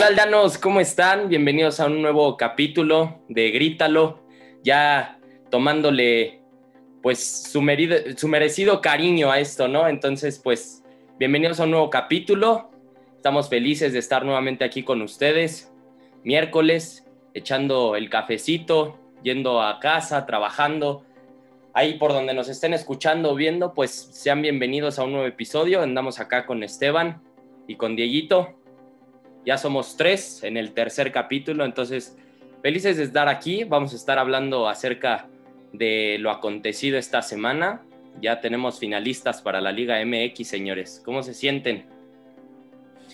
Hola aldanos, ¿cómo están? Bienvenidos a un nuevo capítulo de Grítalo, ya tomándole pues su, su merecido cariño a esto, ¿no? Entonces, pues bienvenidos a un nuevo capítulo. Estamos felices de estar nuevamente aquí con ustedes. Miércoles, echando el cafecito, yendo a casa, trabajando. Ahí por donde nos estén escuchando viendo, pues sean bienvenidos a un nuevo episodio. Andamos acá con Esteban y con Dieguito. Ya somos tres en el tercer capítulo, entonces felices de estar aquí. Vamos a estar hablando acerca de lo acontecido esta semana. Ya tenemos finalistas para la Liga MX, señores. ¿Cómo se sienten?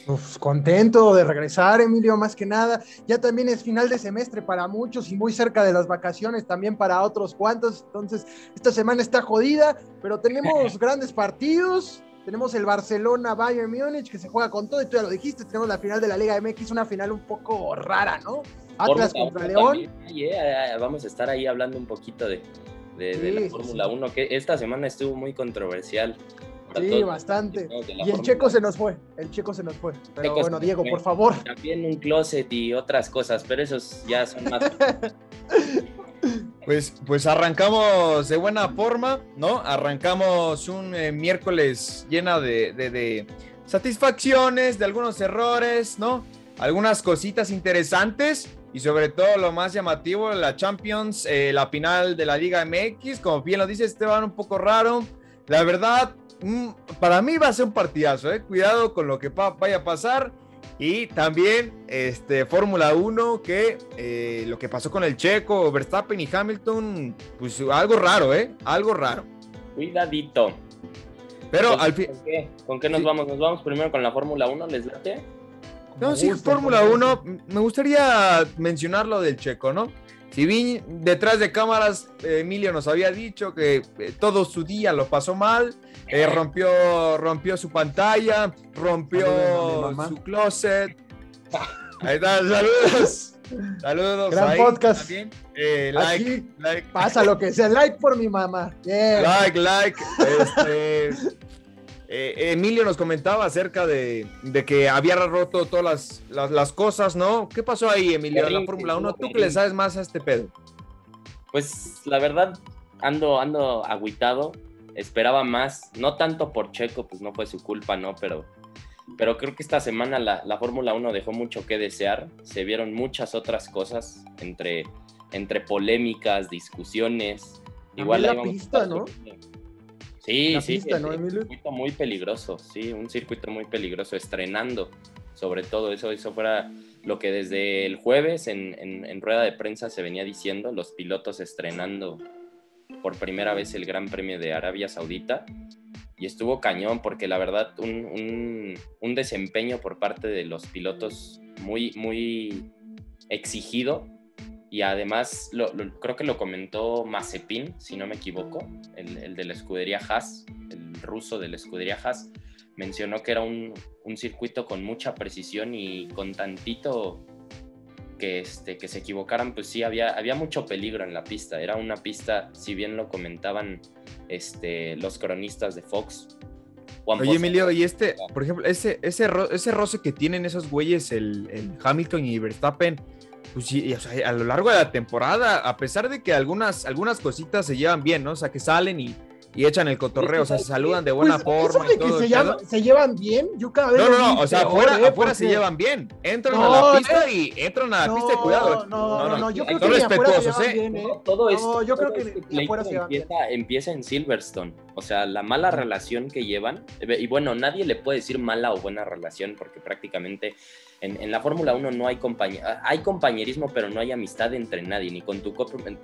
Uf, contento de regresar, Emilio, más que nada. Ya también es final de semestre para muchos y muy cerca de las vacaciones también para otros cuantos. Entonces, esta semana está jodida, pero tenemos grandes partidos. Tenemos el Barcelona Bayern Múnich que se juega con todo y tú ya lo dijiste. Tenemos la final de la Liga MX, una final un poco rara, ¿no? Atlas contra León. Eh, vamos a estar ahí hablando un poquito de, la Fórmula 1, que esta semana estuvo muy controversial. Sí, bastante. Y el checo se nos fue, el checo se nos fue. Pero bueno, Diego, por favor. También un closet y otras cosas, pero esos ya son más... Pues, pues arrancamos de buena forma, ¿no? Arrancamos un eh, miércoles llena de, satisfacciones, de algunos errores, ¿no? Algunas cositas interesantes y sobre todo lo más llamativo, la Champions, eh, la final de la Liga MX, como bien lo dice Esteban, un poco raro. La verdad, mm, para mí va a ser un partidazo, ¿eh? Cuidado con lo que vaya a pasar. Y también este, Fórmula 1, que eh, lo que pasó con el Checo, Verstappen y Hamilton, pues algo raro, ¿eh? Algo raro. Cuidadito. Pero al fin. ¿Con qué, nos vamos? ¿Nos vamos primero con la Fórmula 1? ¿Les late? No, sí, Fórmula 1. Me gustaría mencionar lo del Checo, ¿no? Si bien detrás de cámaras, Emilio nos había dicho que eh, todo su día lo pasó mal, eh, rompió, rompió su pantalla, rompió su closet. Ahí está, saludos. Saludos. Gran podcast. Eh, like, like. Pasa lo que sea. Like por mi mamá. Like, like. Este, eh, Emilio nos comentaba acerca de, que había roto todas las, cosas, ¿no? ¿Qué pasó ahí, Emilio, en la Fórmula 1? ¿Tú que le sabes más a este pedo? Pues la verdad, ando, ando agüitado. Esperaba más, no tanto por Checo, pues no fue su culpa, ¿no? Pero, pero creo que esta semana la, la Fórmula 1 dejó mucho que desear. Se vieron muchas otras cosas entre, entre polémicas, discusiones. Igual la pista, ¿no? Sí, sí, un circuito muy peligroso, sí, un circuito muy peligroso, estrenando, sobre todo eso, eso fuera lo que desde el jueves en, en, rueda de prensa se venía diciendo, los pilotos estrenando por primera vez el Gran Premio de Arabia Saudita, y estuvo cañón, porque la verdad, un, un, un desempeño por parte de los pilotos muy, muy exigido, y además creo que lo comentó Mazepin, si no me equivoco, el, de la escudería Haas, el ruso de la escudería Haas, mencionó que era un, circuito con mucha precisión y con tantito que, este, que se equivocaran, pues sí, había, había mucho peligro en la pista. Era una pista, si bien lo comentaban este, los cronistas de Fox. Oye, Emilio, y este, por ejemplo, ese, ese, ese roce que tienen esos güeyes, el, el Hamilton y Verstappen, pues sí, o sea, a lo largo de la temporada, a pesar de que algunas, algunas cositas se llevan bien, ¿no? O sea, que salen y, y echan el cotorreo, o sea, se saludan de buena pues, forma. y todo, que se, se, llevan bien, yo cada vez. No, no, no, o sea, afuera, ¿eh? afuera se llevan bien. Entran a la pista y entran a la pista y cuidado. No, no, no, yo creo que respetuosos, ¿eh? Bien, ¿eh? Todo esto, yo creo que afuera se empieza, empieza en Silverstone. O sea, la mala relación que llevan, y bueno, nadie le puede decir mala o buena relación porque prácticamente en, la Fórmula 1 no hay compañerismo, hay compañerismo, pero no hay amistad entre nadie, ni con tu,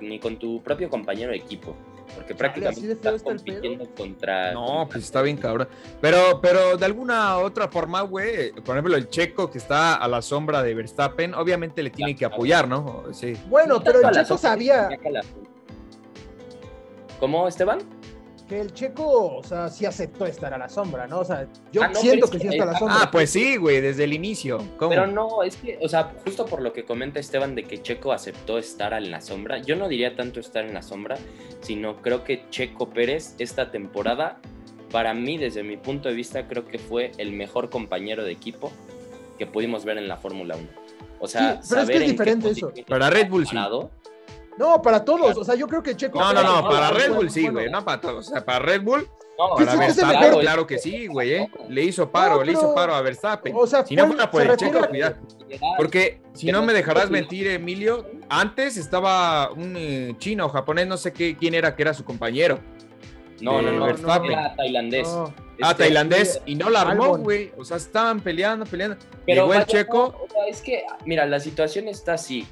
ni con tu propio compañero de equipo. Porque prácticamente estás compitiendo contra. No, pues está bien cabrón. Pero, pero de alguna otra forma, güey, por ejemplo, el checo que está a la sombra de Verstappen, obviamente le tiene que apoyar, ¿no? Sí. Bueno, pero el checo sabía. ¿Cómo, Esteban? El checo, o sea, sí aceptó estar a la sombra, ¿no? O sea, yo ah, siento que, sí está a la sombra. Ah, pues sí, güey, desde el inicio. Pero no, es que, o sea, justo por lo que comenta Esteban de que Checo aceptó estar en la sombra, yo no diría tanto estar en la sombra, sino creo que Checo Pérez esta temporada, para mí, desde mi punto de vista, creo que fue el mejor compañero de equipo que pudimos ver en la Fórmula 1. O sea, pero es que es diferente eso. Para Red Bull sí. No, para todos. O sea, yo creo que Checo. No, no, no, para Red Bull sí, güey. No para todos. O sea, para Red Bull. No, para Verstappen, claro que sí, güey, ¿eh? Le hizo paro, le hizo paro a Verstappen. O sea, si no fuera por el Checo, cuidado. Porque si no me dejarás mentir, Emilio, antes estaba un eh, chino o japonés, no sé qué, quién era, que era su compañero. No, no, no, Verstappen. era tailandés. ah, este, tailandés, y no la armó, güey. O sea, estaban peleando, peleando. Pero Llegó el checo. es que, mira, la situación está así.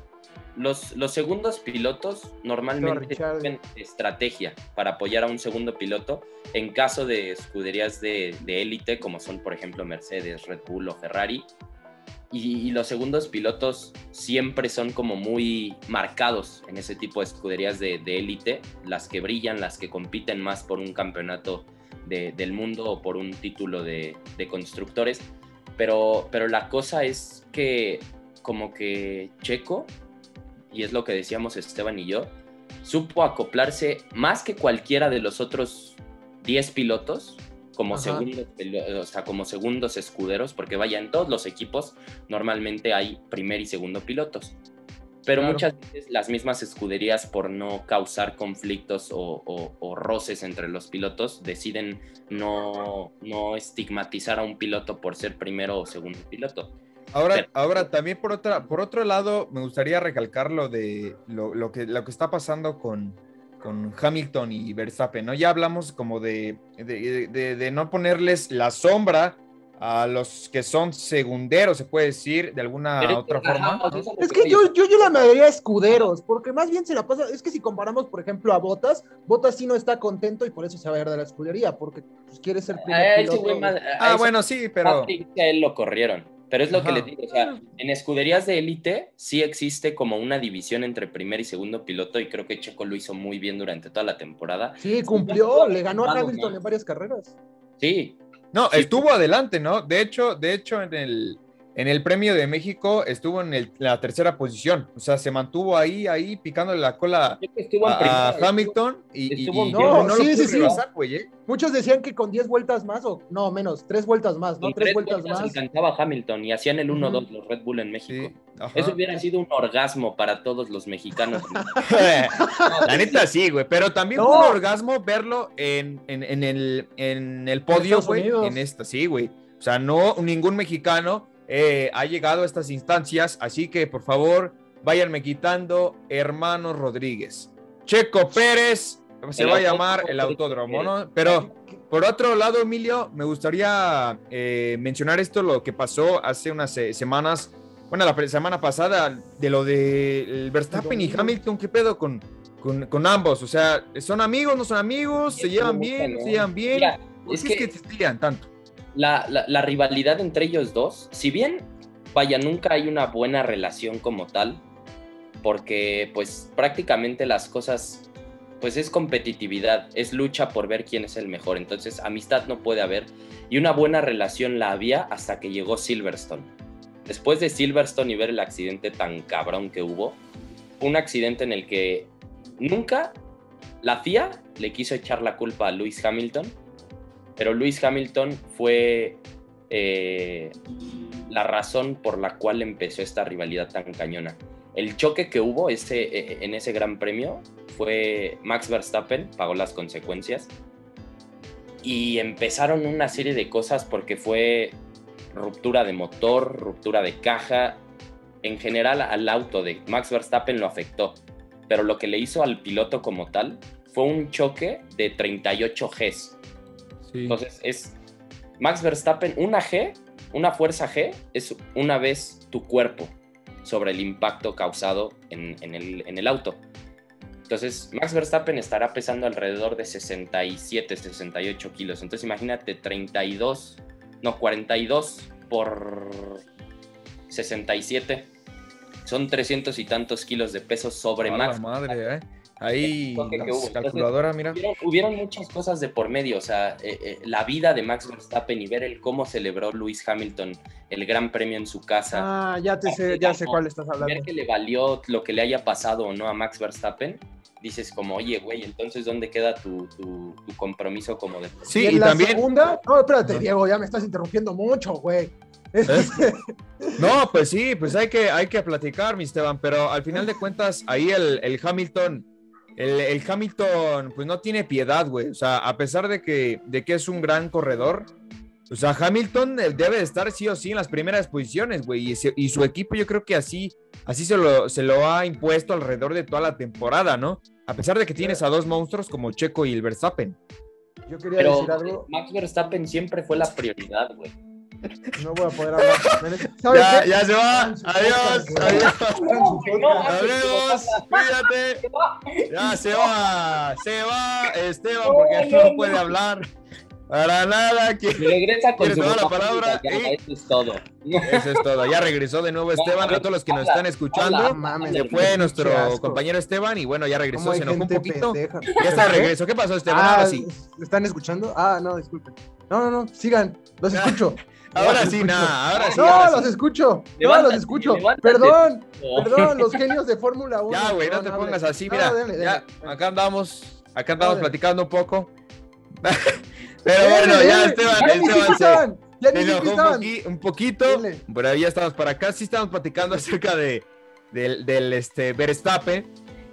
Los, los segundos pilotos normalmente tienen estrategia para apoyar a un segundo piloto en caso de escuderías de élite, como son, por ejemplo, Mercedes, Red Bull o Ferrari. Y, los segundos pilotos siempre son como muy marcados en ese tipo de escuderías de élite, las que brillan, las que compiten más por un campeonato del mundo o por un título de, de constructores. Pero, pero la cosa es que como que Checo y es lo que decíamos Esteban y yo, supo acoplarse más que cualquiera de los otros 10 pilotos como segundos, o sea, como segundos escuderos, porque vaya, en todos los equipos normalmente hay primer y segundo pilotos. Pero muchas veces las mismas escuderías, por no causar conflictos o, roces entre los pilotos, deciden no, no estigmatizar a un piloto por ser primero o segundo piloto. Ahora, ahora también por otra, por otro lado, me gustaría recalcar lo de lo, que, lo que está pasando con, con Hamilton y Verstappen, ¿no? Ya hablamos como de, de, no ponerles la sombra a los que son segunderos, se puede decir, de alguna otra forma. Es que yo, yo, yo la mayoría escuderos, porque más bien se la pasa, es que si comparamos, por ejemplo, a Botas, Botas sí no está contento y por eso se va a ir de la escudería, porque pues, quiere ser primero ah, bueno, sí, pero... él lo corrieron. Pero es lo que les digo, o sea, en escuderías de élite sí existe como una división entre primer y segundo piloto y creo que Checo lo hizo muy bien durante toda la temporada. Sí, cumplió, le ganó a Hamilton en varias carreras. Sí. No, estuvo adelante, ¿no? De hecho, de hecho en el en el Premio de México estuvo en la tercera posición, o sea, se mantuvo ahí, ahí, picándole la cola a, Hamilton y, no, no, sí, sí, sí. ¿eh? Muchos decían que con 10 vueltas más, o no, menos, 3 vueltas más, ¿no? 3 vueltas, más. encantaba Hamilton y hacían el 1-2 los Red Bull en México. Eso hubiera sido un orgasmo para todos los mexicanos. la neta sí, güey, pero también fue un orgasmo verlo en, en, el, en el podio, güey, en esta, sí, güey. O sea, no, ningún mexicano eh, ha llegado a estas instancias, así que por favor váyanme quitando hermanos Rodríguez. Checo Pérez se va a llamar el autódromo, ¿no? Pero por otro lado, Emilio, me gustaría eh, mencionar esto, lo que pasó hace unas eh, semanas, bueno, la semana pasada, de lo de Verstappen y Hamilton, ¿qué pedo con, con, ambos? O sea, ¿son amigos, no son amigos? ¿Se llevan bien, se llevan bien? es, que, es que se tanto? La, rivalidad entre ellos dos, si bien, vaya, nunca hay una buena relación como tal, porque pues prácticamente las cosas, pues es competitividad, es lucha por ver quién es el mejor, entonces amistad no puede haber, y una buena relación la había hasta que llegó Silverstone. Después de Silverstone y ver el accidente tan cabrón que hubo, un accidente en el que nunca la FIA le quiso echar la culpa a Lewis Hamilton, pero Lewis Hamilton fue eh, la razón por la cual empezó esta rivalidad tan cañona. El choque que hubo ese, eh, en ese gran premio fue Max Verstappen, pagó las consecuencias. Y empezaron una serie de cosas porque fue ruptura de motor, ruptura de caja. En general al auto de Max Verstappen lo afectó. Pero lo que le hizo al piloto como tal fue un choque de 38 Gs entonces es Max Verstappen, una G, una fuerza G, es una vez tu cuerpo sobre el impacto causado en, el, en el auto. Entonces, Max Verstappen estará pesando alrededor de 67, 68 kilos. Entonces, imagínate 32, no, 42 por 67. Son 300 y tantos kilos de peso sobre Max. madre, ¿eh? Ahí, calculadora, mira. Hubieron, muchas cosas de por medio, o sea, eh, eh, la vida de Max Verstappen y ver el cómo celebró Lewis Hamilton el gran premio en su casa. Ah, ya te sé, ya sé cuál estás hablando. Ver que le valió lo que le haya pasado o no a Max Verstappen, dices como, oye, güey, entonces ¿dónde queda tu, tu, compromiso como de... Sí, y, también... segunda, no, espérate, Diego, ya me estás interrumpiendo mucho, güey. ¿Eh? No, pues sí, pues hay que, hay que platicar, mi Esteban, pero al final de cuentas, ahí el, el Hamilton, el, el, Hamilton, pues no tiene piedad, güey. O sea, a pesar de que, de que es un gran corredor, o sea, Hamilton debe de estar sí o sí en las primeras posiciones, güey. Y, y, su equipo yo creo que así, así se lo, se lo ha impuesto alrededor de toda la temporada, ¿no? A pesar de que tienes a dos monstruos como Checo y el Verstappen. Yo quería Pero decir algo. Max Verstappen siempre fue la prioridad, güey. No voy a poder hablar. Ya, ya se va. Adiós. Adiós. Adiós. Cuídate. Ya se va. Se va Esteban porque no puede hablar. Para nada. Que... Regresa con su la palabra. Eso es todo. Eso es todo. Ya regresó de nuevo Esteban. A todos los que nos están escuchando. Se fue nuestro compañero Esteban y bueno, ya regresó. Se enojó un poquito. Ya está de regreso. ¿Qué pasó, Esteban? Ahora sí. ¿Están escuchando? Ah, no, disculpen. No, no, no. Sigan. Los escucho. Ahora sí, nada, ahora sí. No, los escucho. no, los escucho. Perdón, perdón, los genios de Fórmula 1. Ya, güey, no, te pongas así. Mira, ya, acá andamos, acá andamos platicando un poco. Pero bueno, ya Esteban, Esteban se, se enojó un, poquito, pero ya estamos para acá. Sí estamos platicando acerca de, del, del este, Verstappen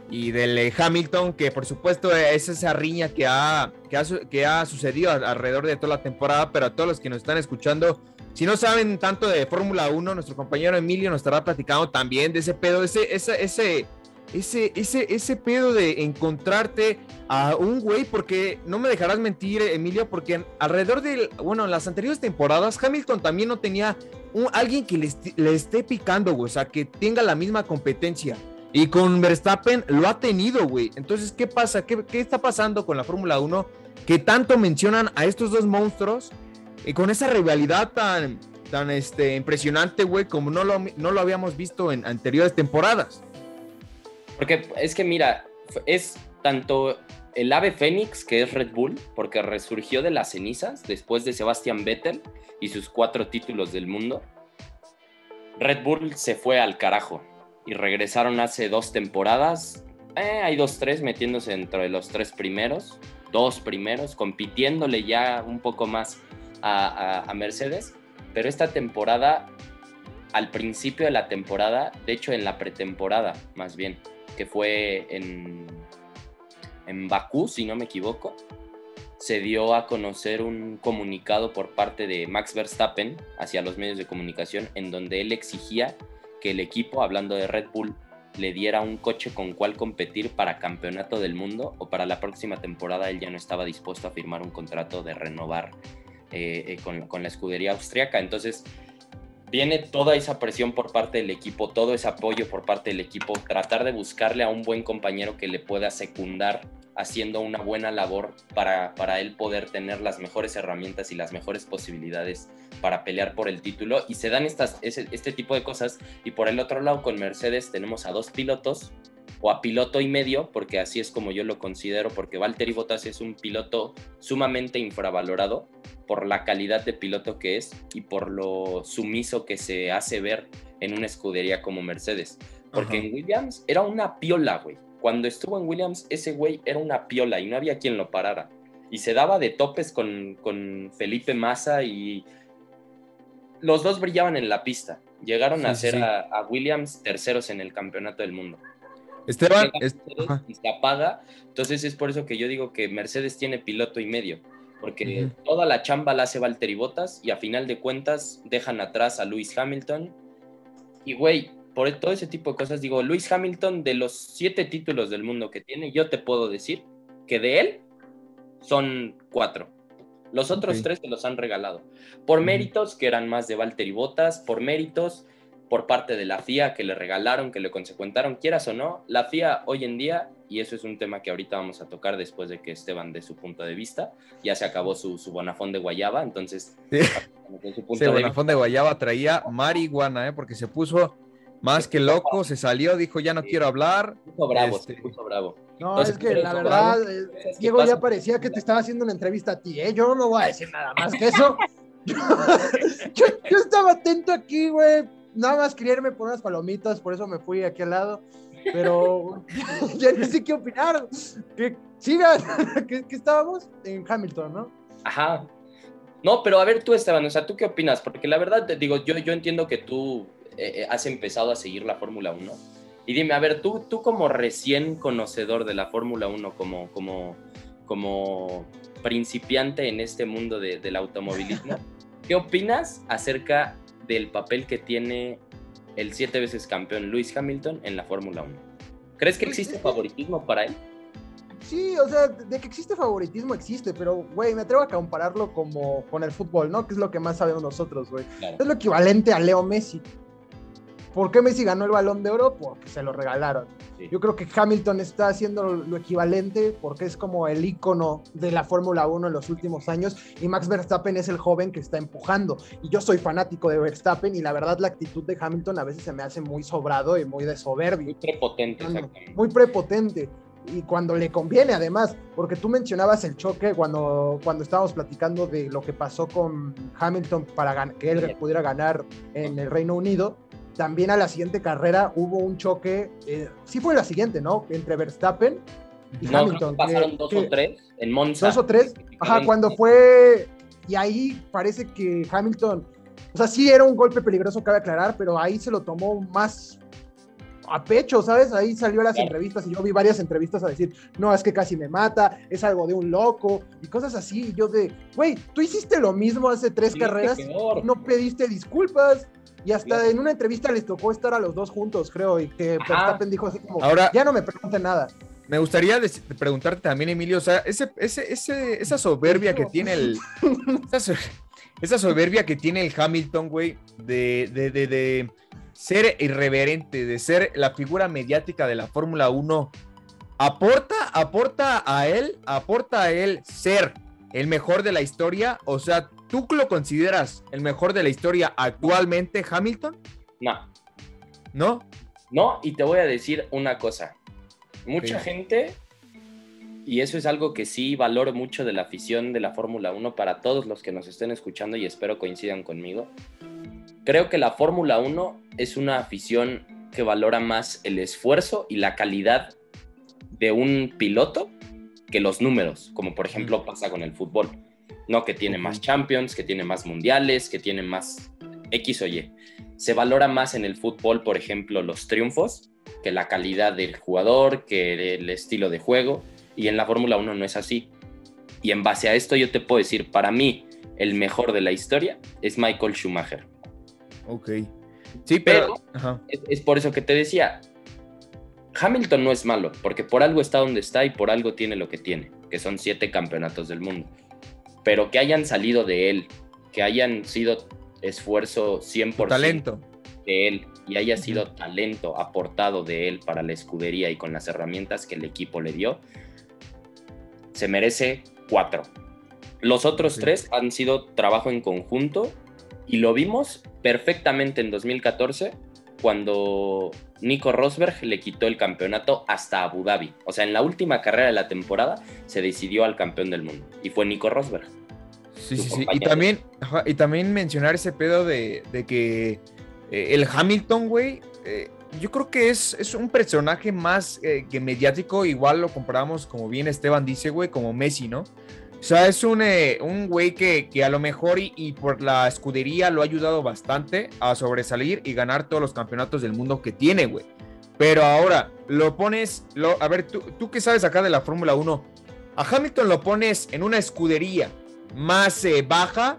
y del eh, Hamilton, que por supuesto es esa riña que ha, que ha, que ha sucedido alrededor de toda la temporada, pero a todos los que nos están escuchando, si no saben tanto de Fórmula 1, nuestro compañero Emilio nos estará platicando también de ese pedo, ese, ese, ese, ese, ese, ese pedo de encontrarte a un güey, porque no me dejarás mentir, Emilio, porque alrededor de, bueno, en las anteriores temporadas, Hamilton también no tenía alguien que le, le esté picando, güey, o sea, que tenga la misma competencia. Y con Verstappen lo ha tenido, güey. Entonces, ¿qué pasa? ¿Qué, está pasando con la Fórmula 1? Que tanto mencionan a estos dos monstruos y con esa rivalidad tan, tan este, impresionante, güey, como no lo, no lo habíamos visto en anteriores temporadas. Porque es que, mira, es tanto el ave fénix, que es Red Bull, porque resurgió de las cenizas después de Sebastian Vettel y sus cuatro títulos del mundo. Red Bull se fue al carajo y regresaron hace dos temporadas. Eh, hay dos, tres metiéndose dentro de los tres primeros, dos primeros, compitiéndole ya un poco más a, Mercedes. Pero esta temporada, al principio de la temporada, de hecho en la pretemporada más bien, que fue en, en Bakú, si no me equivoco, se dio a conocer un comunicado por parte de Max Verstappen hacia los medios de comunicación en donde él exigía el equipo, hablando de Red Bull, le diera un coche con cual competir para campeonato del mundo o para la próxima temporada él ya no estaba dispuesto a firmar un contrato de renovar eh, eh, con, con, la escudería austriaca. Entonces viene toda esa presión por parte del equipo, todo ese apoyo por parte del equipo, tratar de buscarle a un buen compañero que le pueda secundar haciendo una buena labor para, para él poder tener las mejores herramientas y las mejores posibilidades para pelear por el título. Y se dan estas, este tipo de cosas. Y por el otro lado, con Mercedes tenemos a dos pilotos o a piloto y medio, porque así es como yo lo considero, porque Valtteri Bottas es un piloto sumamente infravalorado por la calidad de piloto que es y por lo sumiso que se hace ver en una escudería como Mercedes. Porque en Williams era una piola, güey. Cuando estuvo en Williams, ese güey era una piola y no había quien lo parara. Y se daba de topes con, con Felipe Massa y los dos brillaban en la pista. Llegaron a ser A, Williams terceros en el campeonato del mundo. Esteban, y se apaga. Entonces es por eso que yo digo que Mercedes tiene piloto y medio. Porque toda la chamba la hace Valtteri Bottas y a final de cuentas dejan atrás a Lewis Hamilton. Y güey, por todo ese tipo de cosas, digo, Lewis Hamilton, de los siete títulos del mundo que tiene, yo te puedo decir que de él son cuatro. Los otros tres se los han regalado. Por méritos que eran más de Valtteri Bottas, por méritos por parte de la FIA que le regalaron, que le consecuentaron, quieras o no, la FIA hoy en día, y eso es un tema que ahorita vamos a tocar después de que Esteban dé su punto de vista, ya se acabó su, su bonafón de guayaba, entonces... Sí, su bonafón de guayaba traía marihuana, ¿eh? porque se puso más que loco, se salió, dijo ya no quiero hablar. Se puso bravo, se este, puso brabo. No, es que la verdad, eh, Diego ya parecía que te estaba haciendo una entrevista a ti, ¿eh? Yo no voy a decir nada más que eso. yo, estaba atento aquí, güey. Nada más quería irme por unas palomitas, por eso me fui aquí al lado. Pero ya no sé qué opinar. Que sigan, que, estábamos en Hamilton, ¿no? Ajá. No, pero a ver tú, Esteban, o sea, ¿tú qué opinas? Porque la verdad, te digo, yo, yo entiendo que tú eh, eh, has empezado a seguir la Fórmula 1. Y dime, a ver, tú, tú como recién conocedor de la Fórmula 1, como, como, como principiante en este mundo del automovilismo, ¿qué opinas acerca del papel que tiene el siete veces campeón Lewis Hamilton en la Fórmula 1? ¿Crees que pues existe favoritismo para él? Sí, o sea, de que existe favoritismo existe, pero, güey, me atrevo a compararlo como con el fútbol, ¿no? Que es lo que más sabemos nosotros, güey. Es lo equivalente a Leo Messi. ¿Por qué Messi ganó el balón de oro? Porque se lo regalaron. Yo creo que Hamilton está haciendo lo equivalente porque es como el icono de la Fórmula 1 en los últimos años y Max Verstappen es el joven que está empujando. Y yo soy fanático de Verstappen y la verdad la actitud de Hamilton a veces se me hace muy sobrado y muy de soberbio. Muy prepotente, Muy prepotente. Y cuando le conviene además, porque tú mencionabas el choque cuando, cuando estábamos platicando de lo que pasó con Hamilton para que él pudiera ganar en el Reino Unido, también a la siguiente carrera hubo un choque, eh, sí fue la siguiente, ¿no? Entre Verstappen y Hamilton. pasaron dos o tres en Monza. Dos o tres, ajá, cuando fue, y ahí parece que Hamilton, o sea, sí era un golpe peligroso, cabe aclarar, pero ahí se lo tomó más a pecho, ¿sabes? Ahí salió las entrevistas y yo vi varias entrevistas a decir, no, es que casi me mata, es algo de un loco y cosas así. Y yo de, güey, tú hiciste lo mismo hace tres carreras, no pediste disculpas. Y hasta en una entrevista les tocó estar a los dos juntos, creo, y que Verstappen dijo así como, Ahora, ya no me pregunten nada. Me gustaría preguntarte también, Emilio, o sea, ese, ese, ese, esa soberbia que tiene el... esa, soberbia que tiene el Hamilton, güey, de, de, de, de ser irreverente, de ser la figura mediática de la Fórmula 1, aporta, aporta a él, aporta a él ser el mejor de la historia. O sea, ¿tú lo consideras el mejor de la historia actualmente, Hamilton? No. ¿No? No, y te voy a decir una cosa. Mucha gente, y eso es algo que sí valoro mucho de la afición de la Fórmula 1 para todos los que nos estén escuchando y espero coincidan conmigo. Creo que la Fórmula 1 es una afición que valora más el esfuerzo y la calidad de un piloto que los números, como por ejemplo pasa con el fútbol, ¿no? Que tiene más champions, que tiene más mundiales, que tiene más X o Y. Se valora más en el fútbol, por ejemplo, los triunfos, que la calidad del jugador, que el estilo de juego, y en la Fórmula 1 no es así. Y en base a esto yo te puedo decir, para mí, el mejor de la historia es Michael Schumacher. Ok. Sí, pero, es, por eso que te decía, Hamilton no es malo, porque por algo está donde está y por algo tiene lo que tiene, que son siete campeonatos del mundo. Pero que hayan salido de él, que hayan sido esfuerzo 100% talento. de él y haya sido talento aportado de él para la escudería y con las herramientas que el equipo le dio, se merece cuatro. Los otros tres han sido trabajo en conjunto y lo vimos perfectamente en 2014 cuando Nico Rosberg le quitó el campeonato hasta Abu Dhabi. O sea, en la última carrera de la temporada se decidió al campeón del mundo y fue Nico Rosberg. Sí, sí, sí. Y también, y también mencionar ese pedo de, que eh, el Hamilton, güey, eh, yo creo que es, es un personaje más eh, que mediático. Igual lo comparamos, como bien Esteban dice, güey, como Messi, ¿no? O sea, es un, eh, un güey que, a lo mejor y, por la escudería lo ha ayudado bastante a sobresalir y ganar todos los campeonatos del mundo que tiene, güey. Pero ahora, lo pones, a ver, tú, tú qué sabes acá de la Fórmula 1, a Hamilton lo pones en una escudería más eh, baja,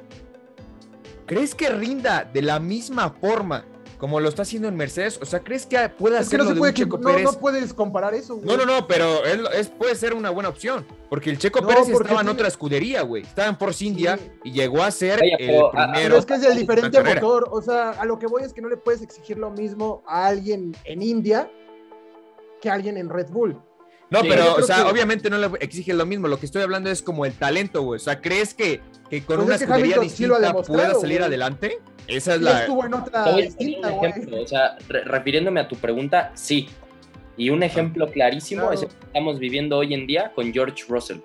¿crees que rinda de la misma forma como lo está haciendo en Mercedes. O sea, ¿crees que puede hacerlo no de Checo Pérez? No, puedes comparar eso, güey. No, no, no, pero es, puede ser una buena opción. Porque el Checo Pérez estaba en otra escudería, güey. Estaba en Force India y llegó a ser el primero. Pero es que es el diferente motor. O sea, a lo que voy es que no le puedes exigir lo mismo a alguien en India que a alguien en Red Bull. No, pero, o sea, obviamente no le exige lo mismo. Lo que estoy hablando es como el talento, güey. O sea, ¿crees que, que con pues una escudería distinta pueda salir adelante? Esa es la. Estuvo en otra O sea, refiriéndome a tu pregunta, sí. Y un ejemplo clarísimo es el que estamos viviendo hoy en día con George Russell.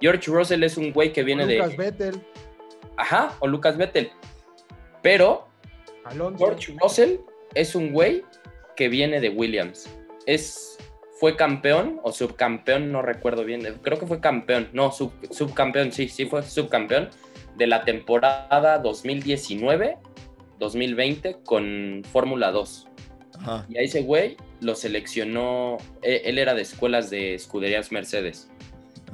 George Russell es un güey que viene de. Lucas Vettel. Ajá, o Lucas Vettel. Pero George Russell es un güey que viene de Williams. Es, fue campeón o subcampeón, no recuerdo bien. Creo que fue campeón. No, subcampeón, sí, sí fue subcampeón de la temporada 2019-2020 con Fórmula 2. Y a ese güey lo seleccionó, e, él era de escuelas de escuderías Mercedes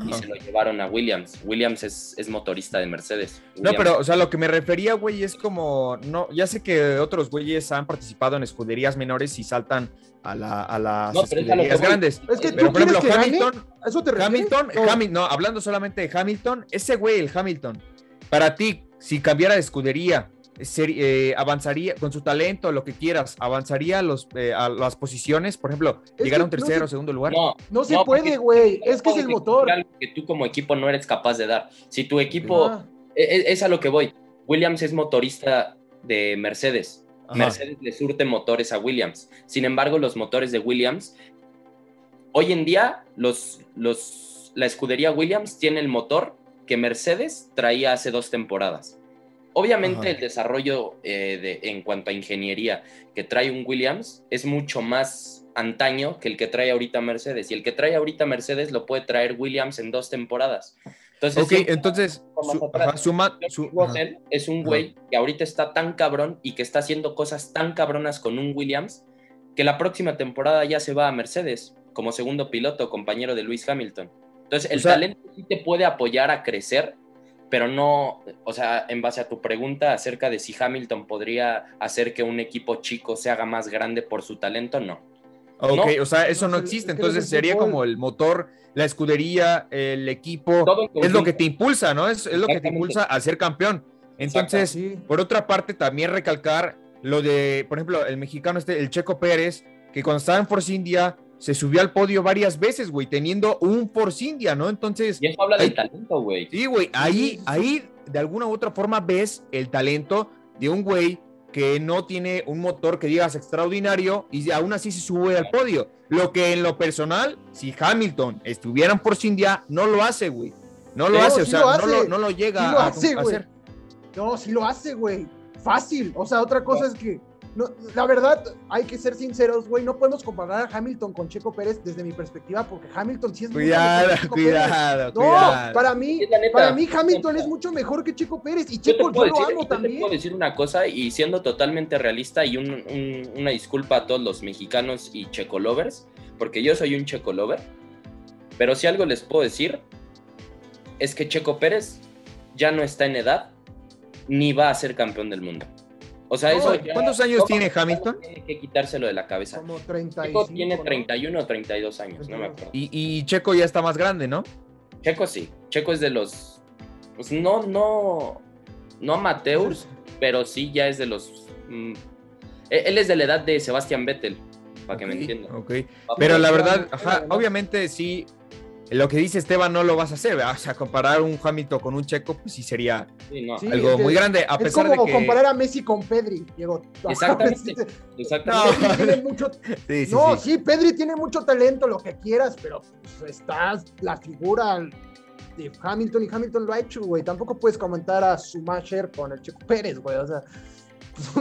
y se lo llevaron a Williams. Williams es, motorista de Mercedes. No, pero, o sea, lo que me refería, güey, es como, no, ya sé que otros güeyes han participado en escuderías menores y saltan a, la, a las escuderías grandes. Es que pero, por ejemplo, Hamilton, ¿Eso te Hamilton, Hamilton, no, hablando solamente de Hamilton, ese güey, el Hamilton, para ti, si cambiara de escudería, eh, avanzaría con su talento, lo que quieras, avanzaría los, eh, a las posiciones, por ejemplo, llegar a un tercero o segundo lugar. No, no se puede, güey, es que es el motor. Algo que tú como equipo no eres capaz de dar. Si tu equipo, e, e, es, a lo que voy, Williams es motorista de Mercedes. Mercedes le surte motores a Williams. Sin embargo, los motores de Williams, hoy en día, los, los, la escudería Williams tiene el motor que Mercedes traía hace dos temporadas. Obviamente el desarrollo eh, de, en cuanto a ingeniería que trae un Williams es mucho más antaño que el que trae ahorita Mercedes. Y el que trae ahorita Mercedes lo puede traer Williams en dos temporadas. Entonces, entonces, es un güey que ahorita está tan cabrón y que está haciendo cosas tan cabronas con un Williams que la próxima temporada ya se va a Mercedes como segundo piloto, compañero de Luis Hamilton. Entonces, el talento sí te puede apoyar a crecer pero no, o sea, en base a tu pregunta acerca de si Hamilton podría hacer que un equipo chico se haga más grande por su talento, no. Ok, o sea, eso no existe, entonces sería como el motor, la escudería, el equipo, es lo que te impulsa, ¿no? Es, lo que te impulsa a ser campeón. Entonces, por otra parte, también recalcar lo de, por ejemplo, el mexicano este, el Checo Pérez, que cuando estaba en Force India se subió al podio varias veces, güey, teniendo un Force India, ¿no? Entonces. Y eso habla del talento, güey. Sí, güey. Ahí, ahí, de alguna u otra forma, ves el talento de un güey que no tiene un motor que digas extraordinario y aún así se sube al podio. Lo que en lo personal, si Hamilton estuviera en Force India, no lo hace, güey. No lo hace, o sea, No, lo, llega a, hacer. No, sí lo hace, güey. Fácil. O sea, otra cosa es que no, la verdad, hay que ser sinceros, güey, no podemos comparar a Hamilton con Checo Pérez desde mi perspectiva, porque Hamilton sí es cuidado, cuidado, cuidado. No, para mí, para mí Hamilton es mucho mejor que Checo Pérez y Checo yo, lo amo también. Te puedo decir una cosa y siendo totalmente realista y una disculpa a todos los mexicanos y Checo lovers, porque yo soy un Checo lover, pero si algo les puedo decir es que Checo Pérez ya no está en edad ni va a ser campeón del mundo. O sea, eso ¿Cuántos años tiene Hamilton? Tiene que quitárselo de la cabeza. Como 35. Checo tiene 31 o 32 años, no me acuerdo. Y, Checo ya está más grande, ¿no? Checo sí. Checo es de los. Pues no, no. No amateurs, pero sí ya es de los. Mm, e, él es de la edad de Sebastián Vettel, para que me entiendan. Ok. Pero la verdad, ajá, obviamente sí lo que dice Esteban no lo vas a hacer, o sea, comparar un Hamilton con un Checo, pues sí sería algo muy grande, a pesar de que... comparar a Messi con Pedri, Diego. Exactamente, exactamente. No, no sí, Pedri tiene mucho talento, lo que quieras, pero pues, estás la figura de Hamilton y Hamilton lo ha hecho, güey. Tampoco puedes comentar a Schumacher con el Checo Pérez, güey, o sea...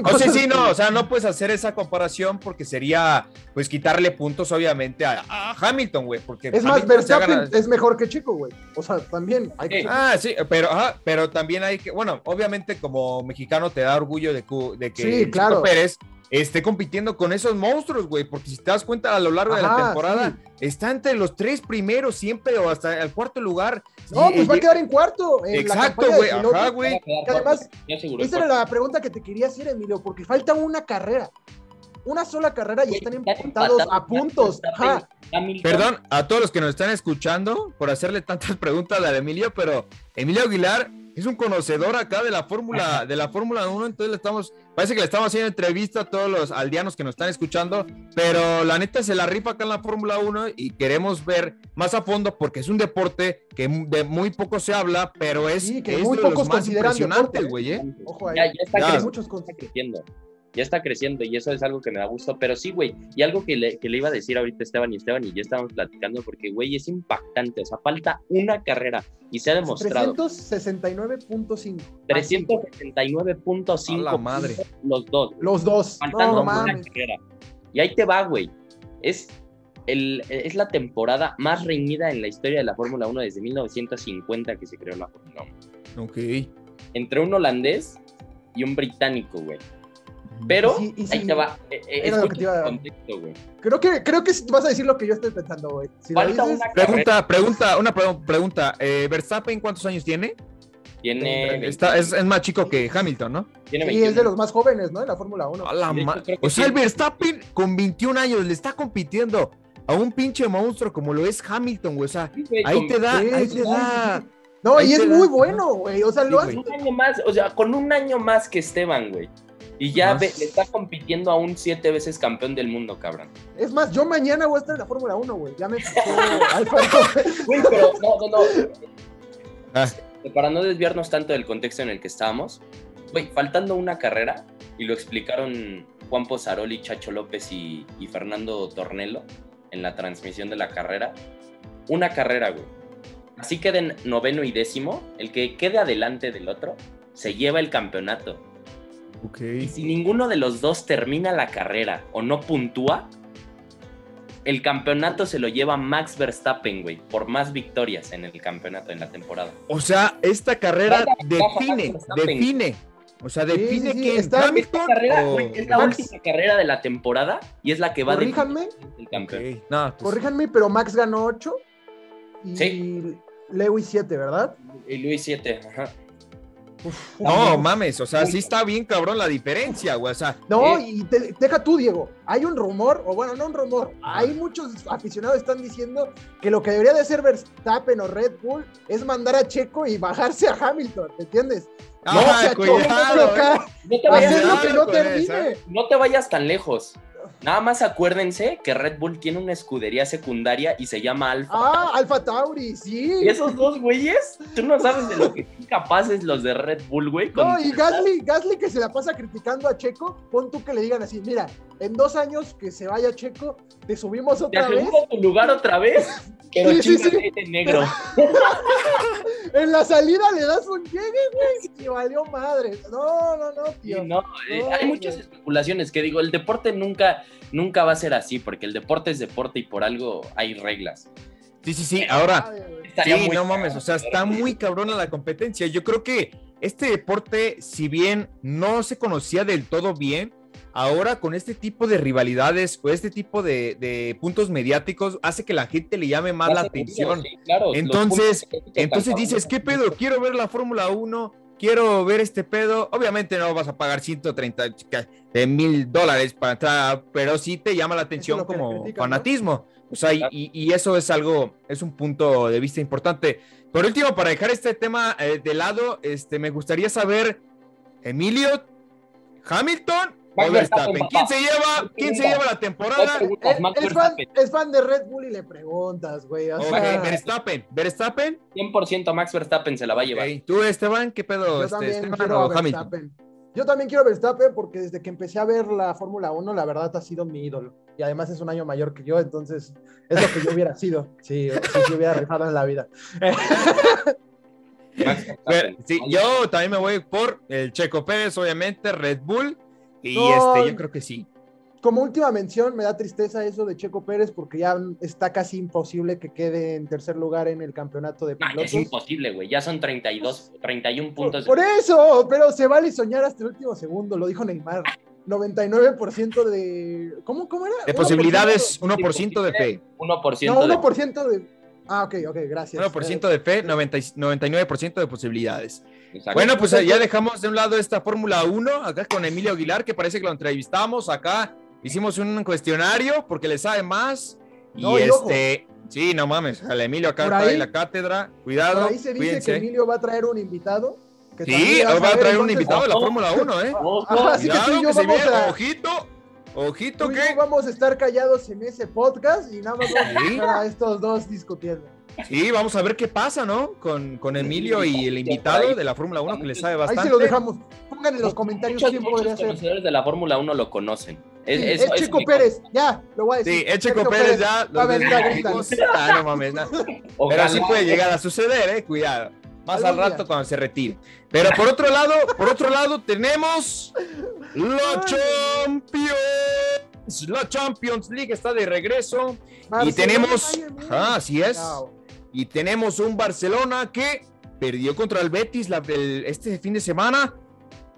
O sea, sí, no, o sea, no puedes hacer esa comparación porque sería, pues, quitarle puntos, obviamente, a, Hamilton, güey. Porque es más, Verstappen es mejor que Chico, güey. O sea, también hay que. Ah, sí, pero, pero también hay que, bueno, obviamente, como mexicano te da orgullo de, de que sí, claro. Pérez esté compitiendo con esos monstruos, güey, porque si te das cuenta a lo largo de la temporada, está entre los tres primeros siempre o hasta el cuarto lugar. No, pues va a quedar en cuarto. exacto, güey, ajá, güey. Además, esa era la pregunta que te quería hacer, Emilio, porque falta una carrera. Una sola carrera y están empatados a puntos. Perdón a todos los que nos están escuchando por hacerle tantas preguntas a Emilio, pero Emilio Aguilar es un conocedor acá de la Fórmula de la Fórmula 1, entonces le estamos parece que le estamos haciendo entrevista a todos los aldeanos que nos están escuchando, pero la neta se la rifa acá en la Fórmula 1 y queremos ver más a fondo porque es un deporte que de muy poco se habla, pero es, que muy pocos más impresionante, güey, ¿eh? Ojo ahí. Ya, ya está ya. muchos creciendo ya está creciendo y eso es algo que me da gusto. Pero sí, güey, y algo que le, que le, iba a decir ahorita Esteban y Esteban y yo estábamos platicando porque, güey, es impactante. O sea, falta una carrera y se ha demostrado. 369.5. 369.5. madre. Los dos. Los dos. Faltando una carrera. Y ahí te va, güey. Es, el, es la temporada más reñida en la historia de la Fórmula 1 desde 1950 que se creó la Fórmula 1. Ok. entre un holandés y un británico, güey. Pero ahí te va. Eh, eh, contexto, güey. Creo que, creo que vas a decir lo que yo estoy pensando, güey. pregunta, pregunta, una pregunta. Eh, ¿Verstappen cuántos años tiene? Tiene. Está, es, es, más chico que Hamilton, ¿no? Tiene y es de los más jóvenes, ¿no? En la Fórmula 1. o sea, el Verstappen con 21 años le está compitiendo a un pinche monstruo como lo es Hamilton, güey. O sea, ahí te da, ahí te da. No, y es muy bueno, güey. O sea, lo hace. Un año más, o sea, con un año más que Esteban, güey. Y ya le está compitiendo a un siete veces campeón del mundo, cabrón. Es más, yo mañana voy a estar en la Fórmula 1, güey. Ya me Güey, pero no, no, no. Ah. Para no desviarnos tanto del contexto en el que estábamos, güey, faltando una carrera, y lo explicaron Juan Pozaroli, Chacho López y, y Fernando Tornelo en la transmisión de la carrera. Una carrera, güey. Así queden noveno y décimo, el que quede adelante del otro se lleva el campeonato y si ninguno de los dos termina la carrera o no puntúa, el campeonato se lo lleva Max Verstappen, güey, por más victorias en el campeonato en la temporada. O sea, esta carrera define, define. O sea, define que está Hamilton carrera, es la última carrera de la temporada y es la que va a definir el campeón. No, pues Corríjanme, pero Max ganó 8 y sí. Lewis 7, ¿verdad? Y Lewis 7, ajá no, mames, o sea, sí está bien cabrón la diferencia, güey. O sea, no, eh, y deja tú, Diego. Hay un rumor, o bueno, no un rumor, hay muchos aficionados que están diciendo que lo que debería de hacer Verstappen o Red Bull es mandar a Checo y bajarse a Hamilton, ¿me entiendes? no, o sea, cuidado, no, te vayas, que no termine. No te vayas tan lejos. Nada más acuérdense que Red Bull tiene una escudería secundaria y se llama Alfa. Ah, Alfa Tauri, sí. ¿Y esos dos güeyes? Tú no sabes de lo que son capaces los de Red Bull, güey. No, y Gasly, Gasly que se la pasa criticando a Checo, pon tú que le digan así, mira, en dos años que se vaya Checo, te subimos otra ¿Te vez. ¿Te tu lugar otra vez? Pero sí, sí, sí. negro. en la salida le das un llegue, güey, y valió madre. No, no, no, tío. no, eh, hay muchas especulaciones que digo, el deporte nunca nunca va a ser así, porque el deporte es deporte y por algo hay reglas. Sí, sí, sí. Ahora, sí, no mames, o sea, está muy cabrona la competencia. Yo creo que este deporte, si bien no se conocía del todo bien, ahora con este tipo de rivalidades o este tipo de, puntos mediáticos hace que la gente le llame más la atención. entonces, entonces dices, ¿qué pedo? Quiero ver la Fórmula 1 quiero ver este pedo. Obviamente no vas a pagar 130 mil dólares para entrar, pero sí te llama la atención como fanatismo. O sea, y, eso es algo, es un punto de vista importante. Por último, para dejar este tema eh, de lado, este, me gustaría saber, Emilio, Hamilton ¿Quién se lleva, quién se lleva la temporada? Es, fan, de Red Bull y le preguntas, güey. Verstappen, Verstappen. 100% Max Verstappen se la va a llevar. ¿Tú, Esteban, qué pedo? Yo este, también quiero Verstappen. Yo también quiero Verstappen porque desde que empecé a ver la Fórmula 1, la verdad ha sido mi ídolo. Y además es un año mayor que yo, entonces es lo que yo hubiera sido. Sí, si hubiera rifado en la vida. sí, yo también me voy por el Checo Pérez, obviamente, Red Bull. Y este, yo creo que sí. Como última mención, me da tristeza eso de Checo Pérez porque ya está casi imposible que quede en tercer lugar en el campeonato de pilotos. es imposible, güey. Ya son 32, 31 puntos. Por, eso, pero se vale soñar hasta el último segundo, lo dijo Neymar. 99% de. ¿Cómo, cómo era? De posibilidades, 1% de fe. 1%. No, 1% de. Ah, ok, ok, gracias. 1% de fe, 99% de posibilidades. Bueno, pues ya dejamos de un lado esta Fórmula 1, acá con Emilio Aguilar, que parece que lo entrevistamos acá. Hicimos un cuestionario porque le sabe más. Y este, sí, no mames, al Emilio acá está en la cátedra. Cuidado. ahí se dice que Emilio va a traer un invitado. sí, va a, traer un invitado de la Fórmula 1, ¿eh? así que, sí, yo vamos a... ojito. Ojito que. vamos a estar callados en ese podcast y nada más vamos a a estos dos discutiendo. Sí, vamos a ver qué pasa, ¿no? Con, con Emilio y el invitado de la Fórmula 1 que le sabe bastante. Ahí se lo dejamos. Pongan en los comentarios quién podría ser. Los conocedores de la Fórmula 1 lo conocen. Es, Checo Pérez, ya, lo voy a decir. Sí, es Checo, Pérez, ya. Lo ah, no mames, no. Pero así puede llegar a suceder, eh, cuidado. Más al rato cuando se retire. Pero por otro lado, por otro lado, tenemos la Champions. La Champions League está de regreso. y tenemos. Ah, así es. Y tenemos un Barcelona que perdió contra el Betis este fin de semana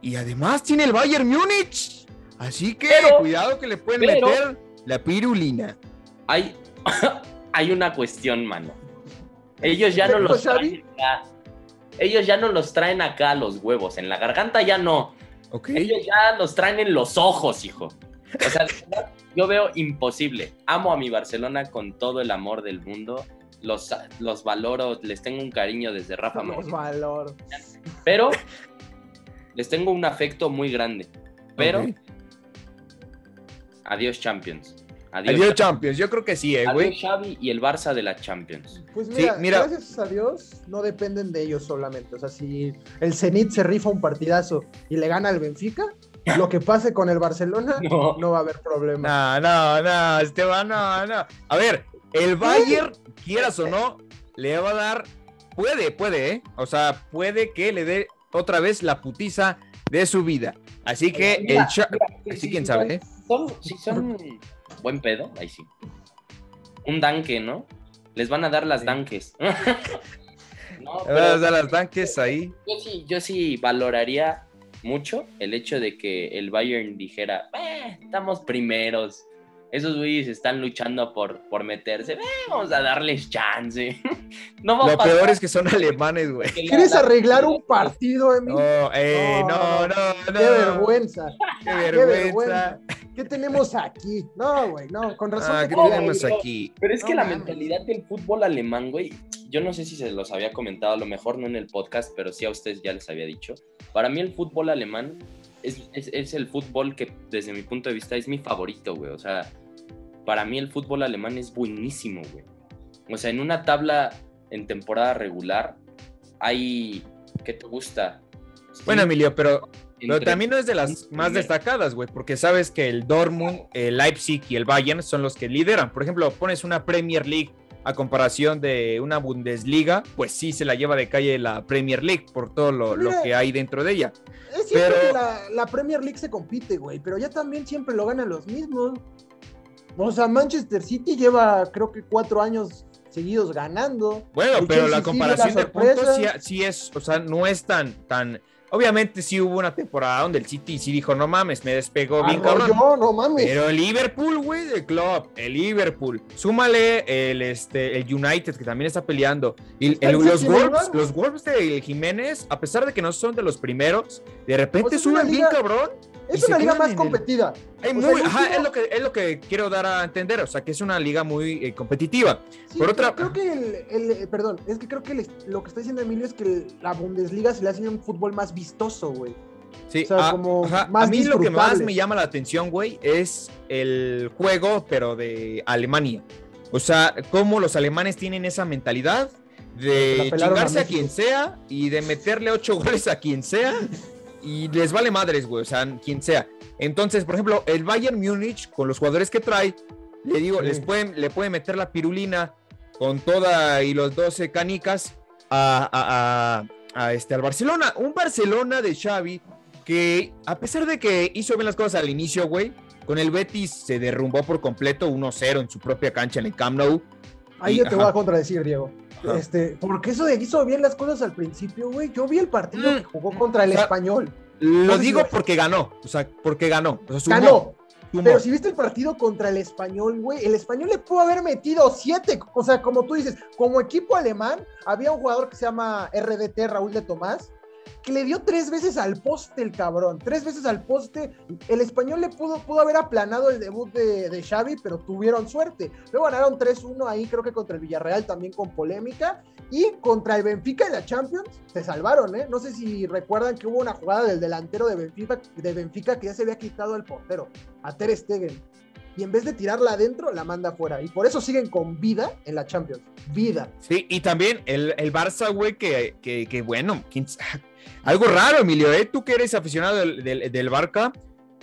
y además tiene el Bayern Múnich. Así que cuidado que le pueden meter la pirulina. Hay, hay una cuestión, mano. Ellos ya no los traen acá. Ellos ya no los traen acá los huevos. En la garganta ya no. Ellos ya los traen en los ojos, hijo. O sea, yo veo imposible. Amo a mi Barcelona con todo el amor del mundo. Los, los valoro, les tengo un cariño desde Rafa Los valoro. Pero les tengo un afecto muy grande. Pero adiós Champions. Adiós, Champions. Yo creo que sí, eh, güey. Adiós Xavi y el Barça de la Champions. Pues mira, gracias a Dios no dependen de ellos solamente. O sea, si el Zenit se rifa un partidazo y le gana al Benfica, lo que pase con el Barcelona no, va a haber problema. No, no, no, Esteban, no, no. A ver, el Bayern, quieras o no, le va a dar, puede, puede, ¿eh? O sea, puede que le dé otra vez la putiza de su vida. Así que el Así quién sabe, ¿eh? si son buen pedo, ahí sí. Un danque, ¿no? Les van a dar las danques. no, van a dar las danques ahí. Yo sí, yo sí valoraría mucho el hecho de que el Bayern dijera, eh, estamos primeros, esos güeyes están luchando por, por meterse, vamos a darles chance. no Lo peor es que son alemanes, güey. ¿Quieres arreglar un partido, Emilio? Eh, no, no, no, Qué vergüenza. Qué vergüenza. ¿Qué tenemos aquí? No, güey, no, con razón. Ah, ¿qué tenemos aquí? Pero es que la mentalidad del fútbol alemán, güey, yo no sé si se los había comentado, a lo mejor no en el podcast, pero sí a ustedes ya les había dicho. Para mí el fútbol alemán es, es, es el fútbol que desde mi punto de vista es mi favorito, güey. O sea, para mí el fútbol alemán es buenísimo, güey. O sea, en una tabla en temporada regular hay, ¿qué te gusta? Bueno, Emilio, pero, también no es de las más destacadas, güey, porque sabes que el Dortmund, el Leipzig y el Bayern son los que lideran. Por ejemplo, pones una Premier League a comparación de una Bundesliga, pues sí se la lleva de calle la Premier League por todo lo, que hay dentro de ella. Es cierto que la, la, Premier League se compite, güey, pero ya también siempre lo ganan los mismos. O sea, Manchester City lleva creo que cuatro años seguidos ganando. Bueno, pero la comparación de puntos sí, es, o sea, no es tan, tan. Obviamente sí hubo una temporada donde el City sí dijo, no mames, me despegó bien cabrón. No, no mames. Pero el Liverpool, güey, del club, el Liverpool. Súmale el, este, el United, que también está peleando. Y los Wolves, los Wolves de Jiménez, a pesar de que no son de los primeros, de repente suben bien cabrón. Es una liga más competida. es, lo que, es lo que quiero dar a entender, o sea, que es una liga muy eh, competitiva. Por otra... Creo que el, perdón, es que creo que lo que está diciendo Emilio es que la Bundesliga se le hace un fútbol más vistoso, güey. Sí, o sea, como más a mí lo que más me llama la atención, güey, es el juego, pero de Alemania. O sea, cómo los alemanes tienen esa mentalidad de chingarse a quien sea y de meterle ocho goles a quien sea y les vale madres, güey, o sea, quien sea. Entonces, por ejemplo, el Bayern Múnich, con los jugadores que trae, le digo, les pueden, le puede meter la pirulina con toda y los 12 canicas a, este, al Barcelona. Un Barcelona de Xavi que, a pesar de que hizo bien las cosas al inicio, güey, con el Betis se derrumbó por completo 1-0 en su propia cancha en el Camp Nou. Ahí yo te voy a contradecir, Diego. Este, porque eso de hizo bien las cosas al principio, güey. Yo vi el partido mm. que jugó contra el español. Lo digo porque ganó, o sea, porque ganó. ganó. Pero si viste el partido contra el español, güey, el español le pudo haber metido siete. O sea, como tú dices, como equipo alemán, había un jugador que se llama RDT, Raúl de Tomás, que le dio tres veces al poste el cabrón, tres veces al poste. El español le pudo, pudo haber aplanado el debut de, de Xavi, pero tuvieron suerte. Luego ganaron 3-1 ahí, creo que contra el Villarreal también con polémica. Y contra el Benfica en la Champions se salvaron, ¿eh? No sé si recuerdan que hubo una jugada del delantero de Benfica, de Benfica que ya se había quitado el portero, a Ter Stegen. Y en vez de tirarla adentro, la manda afuera. Y por eso siguen con vida en la Champions. Vida. Sí, y también el, el Barça, güey, que, que bueno, algo raro, Emilio, ¿eh? Tú que eres aficionado del, Barca,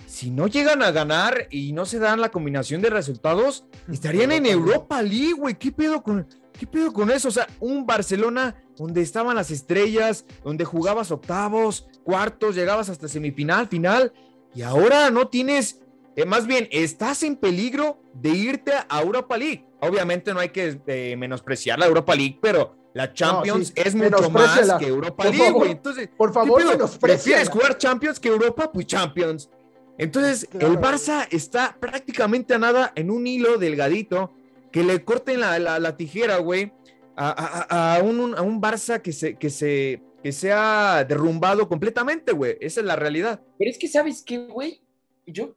si no llegan a ganar y no se dan la combinación de resultados, estarían en Europa League, güey. ¿Qué pedo con, qué pedo con eso? O sea, un Barcelona donde estaban las estrellas, donde jugabas octavos, cuartos, llegabas hasta semifinal, final, y ahora no tienes, eh, más bien, estás en peligro de irte a Europa League. Obviamente no hay que eh, menospreciar la Europa League, pero la Champions es mucho más que Europa League, güey. Entonces, por favor, ¿prefieres jugar Champions que Europa? Pues Champions. Entonces, el Barça está prácticamente a nada en un hilo delgadito que le corten la, la, tijera, güey, a, a, un, a, un, Barça que se, que se que sea derrumbado completamente, güey. Esa es la realidad. Pero es que, ¿sabes qué, güey? Yo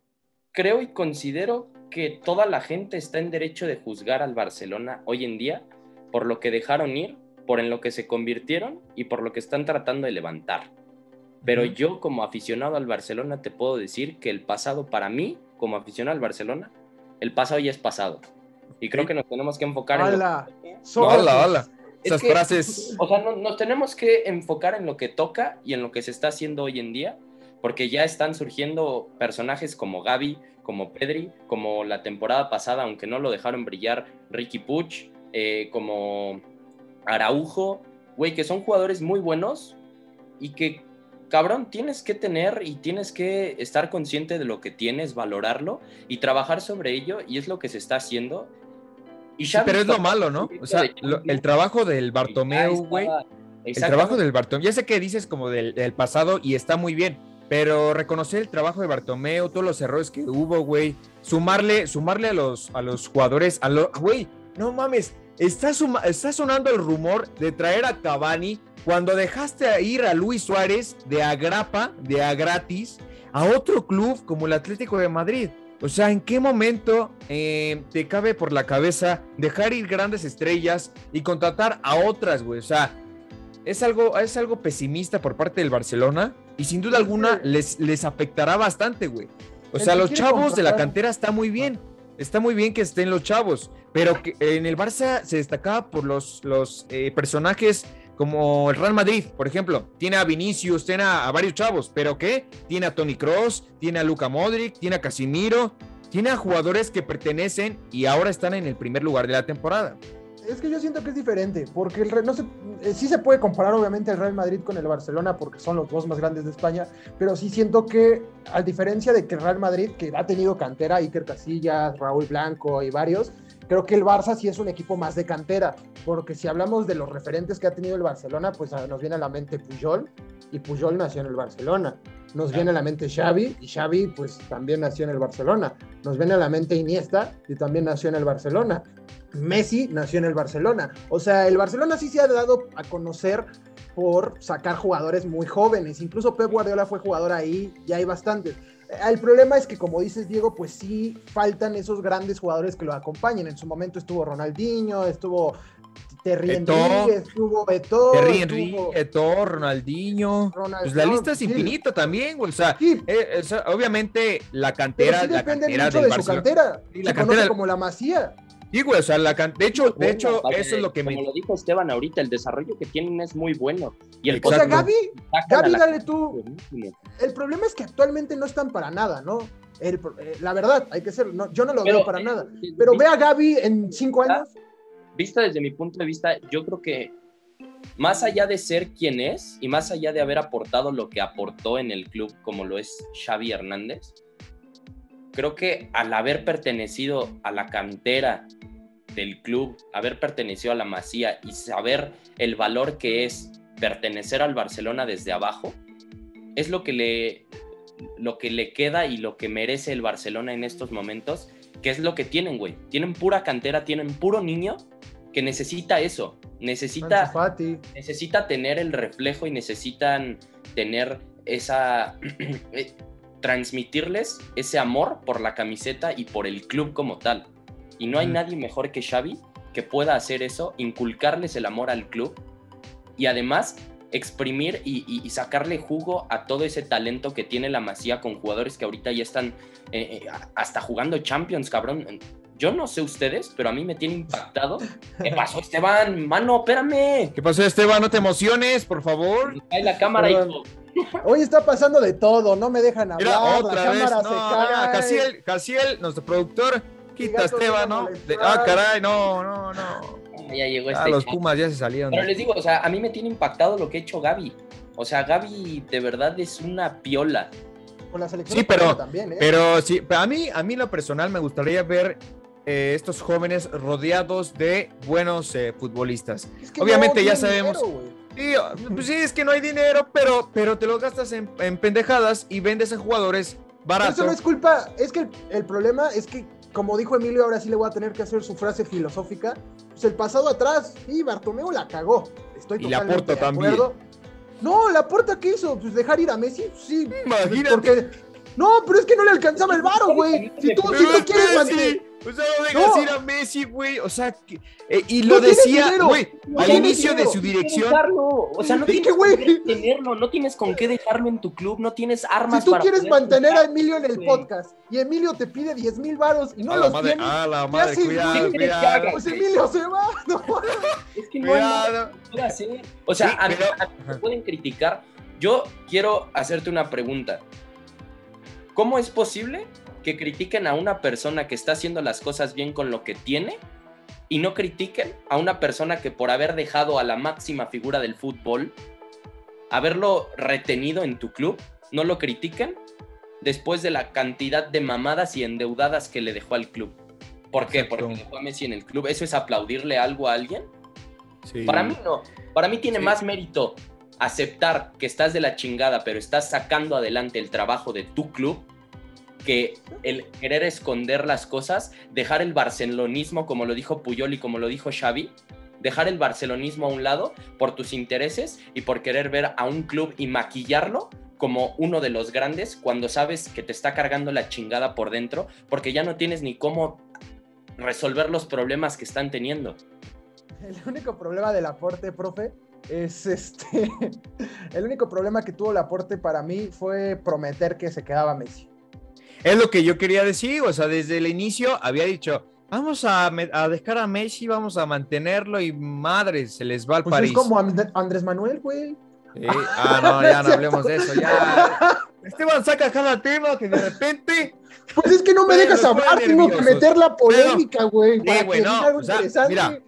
creo y considero que toda la gente está en derecho de juzgar al Barcelona hoy en día por lo que dejaron ir, por en lo que se convirtieron y por lo que están tratando de levantar. Pero yo como aficionado al Barcelona te puedo decir que el pasado para mí, como aficionado al Barcelona, el pasado ya es pasado. Y creo que nos tenemos que enfocar en... Lo que... Esas frases. O sea, nos tenemos que enfocar en lo que toca y en lo que se está haciendo hoy en día, porque ya están surgiendo personajes como Gaby, como Pedri, como la temporada pasada, aunque no lo dejaron brillar, Ricky Puch, eh, como Araujo, güey, que son jugadores muy buenos y que, cabrón, tienes que tener y tienes que estar consciente de lo que tienes, valorarlo y trabajar sobre ello, y es lo que se está haciendo pero es lo malo, ¿no? O sea, el trabajo del Bartomeu, güey. El trabajo del Bartomeu. Ya sé que dices como del, pasado y está muy bien, pero reconocer el trabajo de Bartomeu, todos los errores que hubo, güey. Sumarle, sumarle a los, a los jugadores, a lo, güey, no mames. Está, está sonando el rumor de traer a Cavani cuando dejaste ir a Luis Suárez de agrapa, de a gratis, a otro club como el Atlético de Madrid. O sea, ¿en qué momento eh, te cabe por la cabeza dejar ir grandes estrellas y contratar a otras, güey? O sea, es algo, es algo pesimista por parte del Barcelona y sin duda alguna les, les afectará bastante, güey. O sea, los chavos de la cantera está muy bien. Está muy bien que estén los chavos, pero que en el Barça se destacaba por los, los eh, personajes como el Real Madrid, por ejemplo, tiene a Vinicius, tiene a, varios chavos, pero ¿qué? Tiene a Tony Cross, tiene a Luca Modric, tiene a Casimiro, tiene a jugadores que pertenecen y ahora están en el primer lugar de la temporada. Es que yo siento que es diferente, porque el no se, eh, sí se puede comparar obviamente el Real Madrid con el Barcelona, porque son los dos más grandes de España, pero sí siento que, a diferencia de que el Real Madrid, que ha tenido cantera, Iker Casillas, Raúl Blanco y varios, Creo que el Barça sí es un equipo más de cantera, porque si hablamos de los referentes que ha tenido el Barcelona, pues ah, nos viene a la mente Pujol, y Pujol nació en el Barcelona. Nos viene a la mente Xavi, y Xavi pues también nació en el Barcelona. Nos viene a la mente Iniesta, y también nació en el Barcelona. Messi nació en el Barcelona. O sea, el Barcelona sí se ha dado a conocer por sacar jugadores muy jóvenes. Incluso Pep Guardiola fue jugador ahí, y hay bastantes. El problema es que, como dices, Diego, pues sí faltan esos grandes jugadores que lo acompañen. En su momento estuvo Ronaldinho, estuvo Terry Henry, estuvo Beto. Terry Henry, Eto, Ronaldinho. pues la lista es infinita también, güey. O sea, eh, obviamente la cantera. sí depende la cantera mucho de su cantera. la Se cantera como la Masía. Güey, o sea, la de hecho, de hecho, eso es lo que me. Como lo dijo Esteban ahorita, el desarrollo que tienen es muy bueno. Y el o sea, Gaby, Gaby, dale tú. El problema es que actualmente no están para nada, ¿no? Eh, la verdad, hay que ser, yo no lo veo para nada. Pero ve a Gaby en cinco años. Vista desde mi punto de vista, yo creo que más allá de ser quien es y más allá de haber aportado lo que aportó en el club, como lo es Xavi Hernández, creo que al haber pertenecido a la cantera del club, haber pertenecido a la Masía y saber el valor que es pertenecer al Barcelona desde abajo, es lo que le, lo que le queda y lo que merece el Barcelona en estos momentos, que es lo que tienen, güey. Tienen pura cantera, tienen puro niño que necesita eso, necesita, necesita tener el reflejo y necesitan tener esa eh, transmitirles ese amor por la camiseta y por el club como tal. Y no hay nadie mejor que Xavi que pueda hacer eso, inculcarles el amor al club y además exprimir y, sacarle jugo a todo ese talento que tiene la Masía con jugadores que ahorita ya están eh, eh, hasta jugando Champions, cabrón. Yo no sé ustedes, pero a mí me tiene impactado. ¿Qué pasó, Esteban? Mano, espérame. ¿Qué pasó, Esteban? No te emociones, por favor. Hay la cámara, hijo. Hoy está pasando de todo, no me dejan hablar, otra la vez. cámara se caga. Casiel, Casiel, nuestro productor, quita Esteban, ¿no? ah, caray, no, no, no. Ya llegó ah, este. los Pumas ya se salieron. Pero les digo, o sea, a mí me tiene impactado lo que ha hecho Gaby. O sea, Gaby de verdad es una piola. Con la selección sí, pero también, ¿eh? Pero sí, a mí, a mí lo personal me gustaría ver eh, estos jóvenes rodeados de buenos eh, futbolistas. Obviamente ya sabemos. Sí, pues sí, es que no hay dinero, pero, pero te lo gastas en, pendejadas y vendes a jugadores baratos. Eso no es culpa, es que el, problema es que, como dijo Emilio, ahora sí le voy a tener que hacer su frase filosófica. Pues el pasado atrás, y Bartomeu la cagó. Estoy y la Porta también. No, la Porta que hizo, pues dejar ir a Messi, sí. Imagínate. Porque no, pero es que no le alcanzaba el varo, güey. Si tú, si tú quieres mantener. O sea, no dejas ir a Messi, güey. O sea, que, eh, y lo decía, güey, al inicio de su dirección. O sea, no tienes con qué tenerlo, no tienes con qué dejarlo en tu club, no tienes armas Si tú quieres mantener a Emilio en el podcast y Emilio te pide 10 mil varos y no los tienes. Ah, la madre, cuidado, cuidado. Pues Emilio se va. No. Es que no hay O sea, a, mí pueden criticar. Yo quiero hacerte una pregunta. ¿Cómo es posible que critiquen a una persona que está haciendo las cosas bien con lo que tiene y no critiquen a una persona que por haber dejado a la máxima figura del fútbol, haberlo retenido en tu club, no lo critiquen después de la cantidad de mamadas y endeudadas que le dejó al club? ¿Por qué? Porque dejó a Messi en el club. ¿Eso es aplaudirle algo a alguien? Para mí no. Para mí tiene más mérito aceptar que estás de la chingada, pero estás sacando adelante el trabajo de tu club, que el querer esconder las cosas, dejar el barcelonismo, como lo dijo Puyol y como lo dijo Xavi, dejar el barcelonismo a un lado por tus intereses y por querer ver a un club y maquillarlo como uno de los grandes cuando sabes que te está cargando la chingada por dentro porque ya no tienes ni cómo resolver los problemas que están teniendo. El único problema del aporte, profe, es este. el único problema que tuvo el aporte para mí fue prometer que se quedaba Messi. Es lo que yo quería decir, o sea, desde el inicio había dicho, vamos a, dejar a Messi, vamos a mantenerlo y madre, se les va al pues París. Es como Andrés Manuel, güey. Ah, no, ya no hablemos de eso, ya. Esteban saca cada tema que de repente. Pues es que no me dejas hablar, tengo que meter la polémica, güey. Sí, güey, no. mira,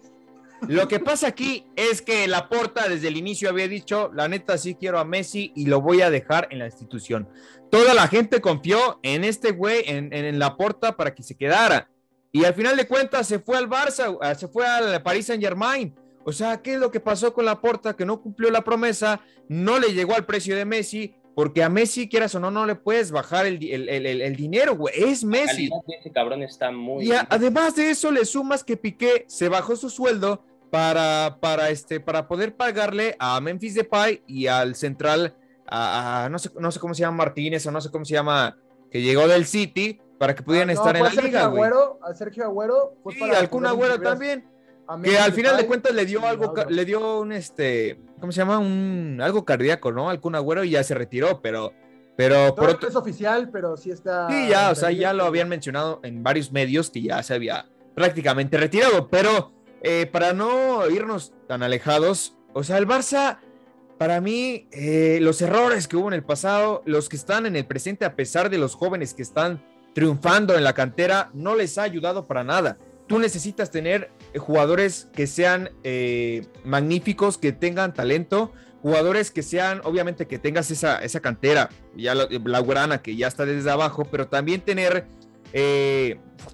lo que pasa aquí es que Laporta desde el inicio había dicho, la neta sí quiero a Messi y lo voy a dejar en la institución. Toda la gente confió en este güey, en, en Laporta para que se quedara. Y al final de cuentas se fue al Barça, se fue al Paris Saint Germain. O sea, ¿qué es lo que pasó con Laporta? Que no cumplió la promesa, no le llegó al precio de Messi porque a Messi, quieras o no, no le puedes bajar el, dinero, güey. Es Messi. Ese cabrón está muy. Y además de eso, le sumas que Piqué se bajó su sueldo para, para, este, para poder pagarle a Memphis Depay y al central, a, no, sé, no sé cómo se llama Martínez o no sé cómo se llama, que llegó del City para que pudieran ah, estar en la liga, Agüero, A Sergio Agüero. sí, al Kun Agüero también. Que al final de cuentas le dio algo, le dio un este, ¿cómo se llama? Un algo cardíaco, ¿no? Al Kun Agüero y ya se retiró, pero pero por otro... es oficial, pero sí está Sí, ya, o sea, ya lo habían mencionado en varios medios que ya se había prácticamente retirado, pero eh, para no irnos tan alejados, o sea, el Barça para mí, eh, los errores que hubo en el pasado, los que están en el presente, a pesar de los jóvenes que están triunfando en la cantera, no les ha ayudado para nada. Tú necesitas tener eh, jugadores que sean magníficos, que tengan talento, jugadores que sean, obviamente que tengas esa, esa cantera, ya la, la que ya está desde abajo, pero también tener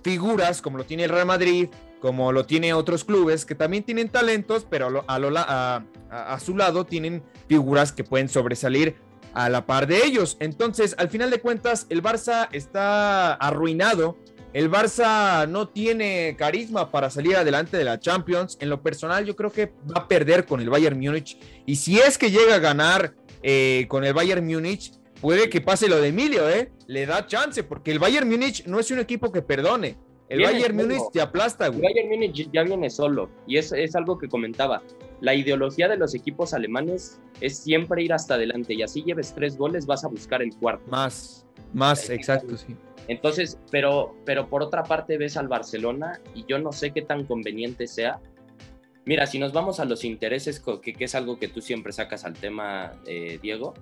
figuras como lo tiene el Real Madrid, como lo tiene otros clubes que también tienen talentos, pero a, su lado tienen figuras que pueden sobresalir a la par de ellos. Entonces, al final de cuentas, el Barça está arruinado el Barça no tiene carisma para salir adelante de la Champions. En lo personal, yo creo que va a perder con el Bayern Múnich. Y si es que llega a ganar eh, con el Bayern Múnich, puede que pase lo de Emilio, ¿eh? Le da chance, porque el Bayern Múnich no es un equipo que perdone. El Bayern Múnich te aplasta, güey. El Bayern Múnich ya viene solo. Y es, es algo que comentaba. La ideología de los equipos alemanes es siempre ir hasta adelante. Y así lleves tres goles, vas a buscar el cuarto. Más, más, exacto, sí. Entonces, pero, pero por otra parte ves al Barcelona y yo no sé qué tan conveniente sea. Mira, si nos vamos a los intereses, que, es algo que tú siempre sacas al tema, eh, Diego,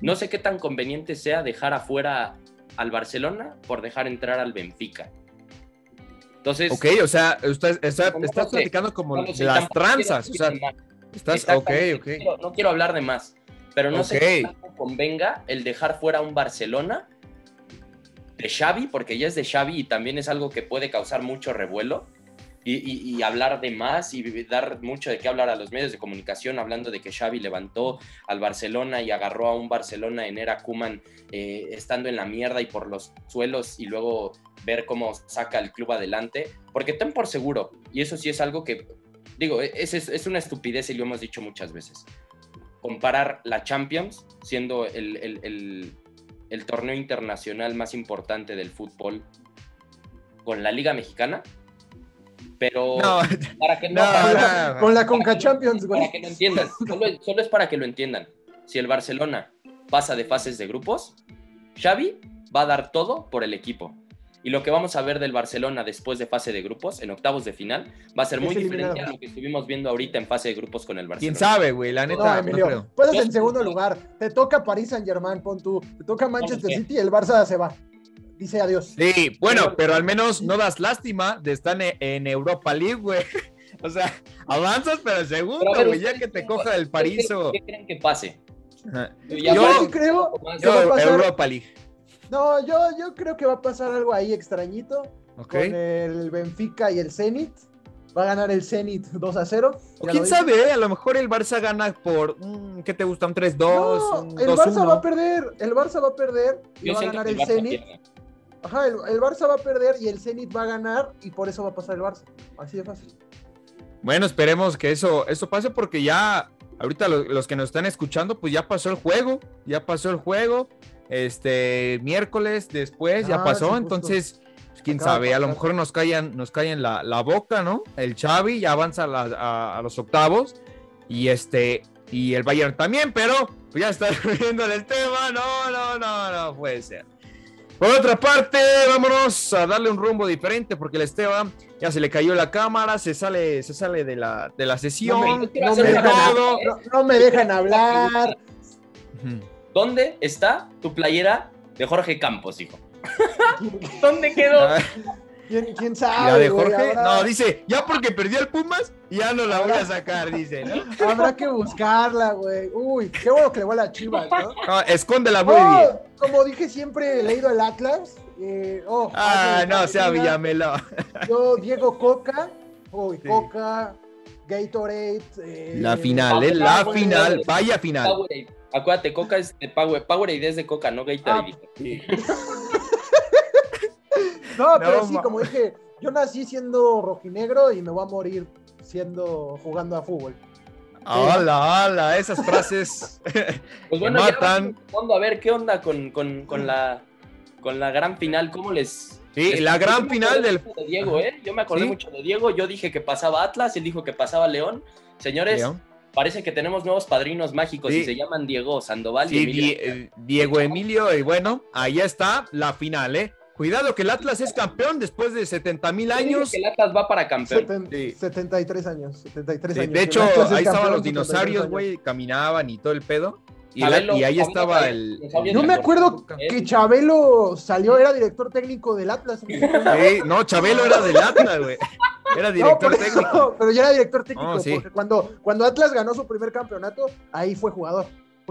no sé qué tan conveniente sea dejar afuera al Barcelona por dejar entrar al Benfica. Entonces. Ok, o sea, estás, platicando como las tranzas. O sea, estás. Ok, ok. No quiero, hablar de más, pero no sé tanto convenga el dejar fuera un Barcelona de Xavi, porque ya es de Xavi y también es algo que puede causar mucho revuelo y, hablar de más y dar mucho de qué hablar a los medios de comunicación, hablando de que Xavi levantó al Barcelona y agarró a un Barcelona en era Kuman eh, estando en la mierda y por los suelos y luego ver cómo saca el club adelante, porque ten por seguro, y eso sí es algo que, digo, es, es, una estupidez y lo hemos dicho muchas veces, comparar la Champions siendo el, el torneo internacional más importante del fútbol con la Liga Mexicana pero para que no, con la Conca Champions, güey. Para que lo entiendan, solo, es para que lo entiendan. Si el Barcelona pasa de fases de grupos, Xavi va a dar todo por el equipo. Y lo que vamos a ver del Barcelona después de fase de grupos, en octavos de final, va a ser muy diferente a lo que estuvimos viendo ahorita en fase de grupos con el Barcelona. ¿Quién sabe, güey? La neta, no, Puedes en segundo lugar. Te toca París Saint Germain, pon tú. Te toca Manchester City y el Barça se va dice adiós. Sí, bueno, pero al menos no das lástima de estar en Europa League, güey. O sea, avanzas, pero el segundo, güey, ya que te coja el París ¿Qué creen que pase? Yo, sí creo que va a pasar... Europa League. No, yo, yo creo que va a pasar algo ahí extrañito con el Benfica y el Zenit. Va a ganar el Zenit 2 a 0. quién sabe, eh? a lo mejor el Barça gana por, ¿qué te gusta? ¿Un 3-2? No, el Barça va a perder, el Barça va a perder y va a ganar el, el Zenit. Ajá, el, Barça va a perder y el Zenit va a ganar y por eso va a pasar el Barça. Así de fácil. Bueno, esperemos que eso, eso pase porque ya, ahorita los, que nos están escuchando, pues ya pasó el juego, ya pasó el juego. Este miércoles después ya ah, pasó, entonces pues, quién sabe, a lo mejor nos callan, nos callan la, la boca, ¿no? El Xavi ya avanza a, los octavos y este y el Bayern también, pero pues ya está viendo el tema, no, no, no, no puede ser. Por otra parte, vámonos a darle un rumbo diferente porque el Esteban ya se le cayó la cámara, se sale, se sale de la, de la sesión. No me, dejan, hablar. ¿Dónde está tu playera de Jorge Campos, hijo? ¿Dónde quedó? ¿Quién, sabe? ¿La de Jorge? No, dice, ya porque perdió el Pumas, ya no la voy a sacar, dice, ¿no? Habrá que buscarla, güey. Uy, qué bueno que le va a la chivas, ¿no? no escóndela muy bien. Como dije, siempre he leído el Atlas. Eh, oh, ah, no, sea Villamelo. Yo, Diego Coca, uy, Coca, Gatorade. Eh, la final, ¿eh? La final, vaya final. Acuérdate, Coca es de Power, Powerade es de Coca, no Gatorade. Ah. No, pero sí, como dije, yo nací siendo rojinegro y me voy a morir siendo jugando a fútbol. ¡Hala, hala! Esas frases pues bueno, matan. a ver qué onda con, con, con, la, con la gran final, ¿cómo les... Sí, la gran final del... De Diego, ¿eh? Yo me acordé mucho de Diego, yo dije que pasaba Atlas, él dijo que pasaba León. Señores, parece que tenemos nuevos padrinos mágicos y se llaman Diego Sandoval y Emilio. Eh, Diego Emilio, y bueno, ahí está la final, ¿eh? Cuidado que el Atlas es campeón después de 70 mil años. Que el Atlas va para campeón. 73 años, 73 años. De hecho, ahí estaban los dinosaurios, güey, caminaban y todo el pedo. Y, ahí estaba el, No me acuerdo que Chabelo salió, era director técnico del Atlas. no, Chabelo era del Atlas, güey. Era director técnico. pero ya era director técnico, porque cuando, cuando Atlas ganó su primer campeonato, ahí fue jugador.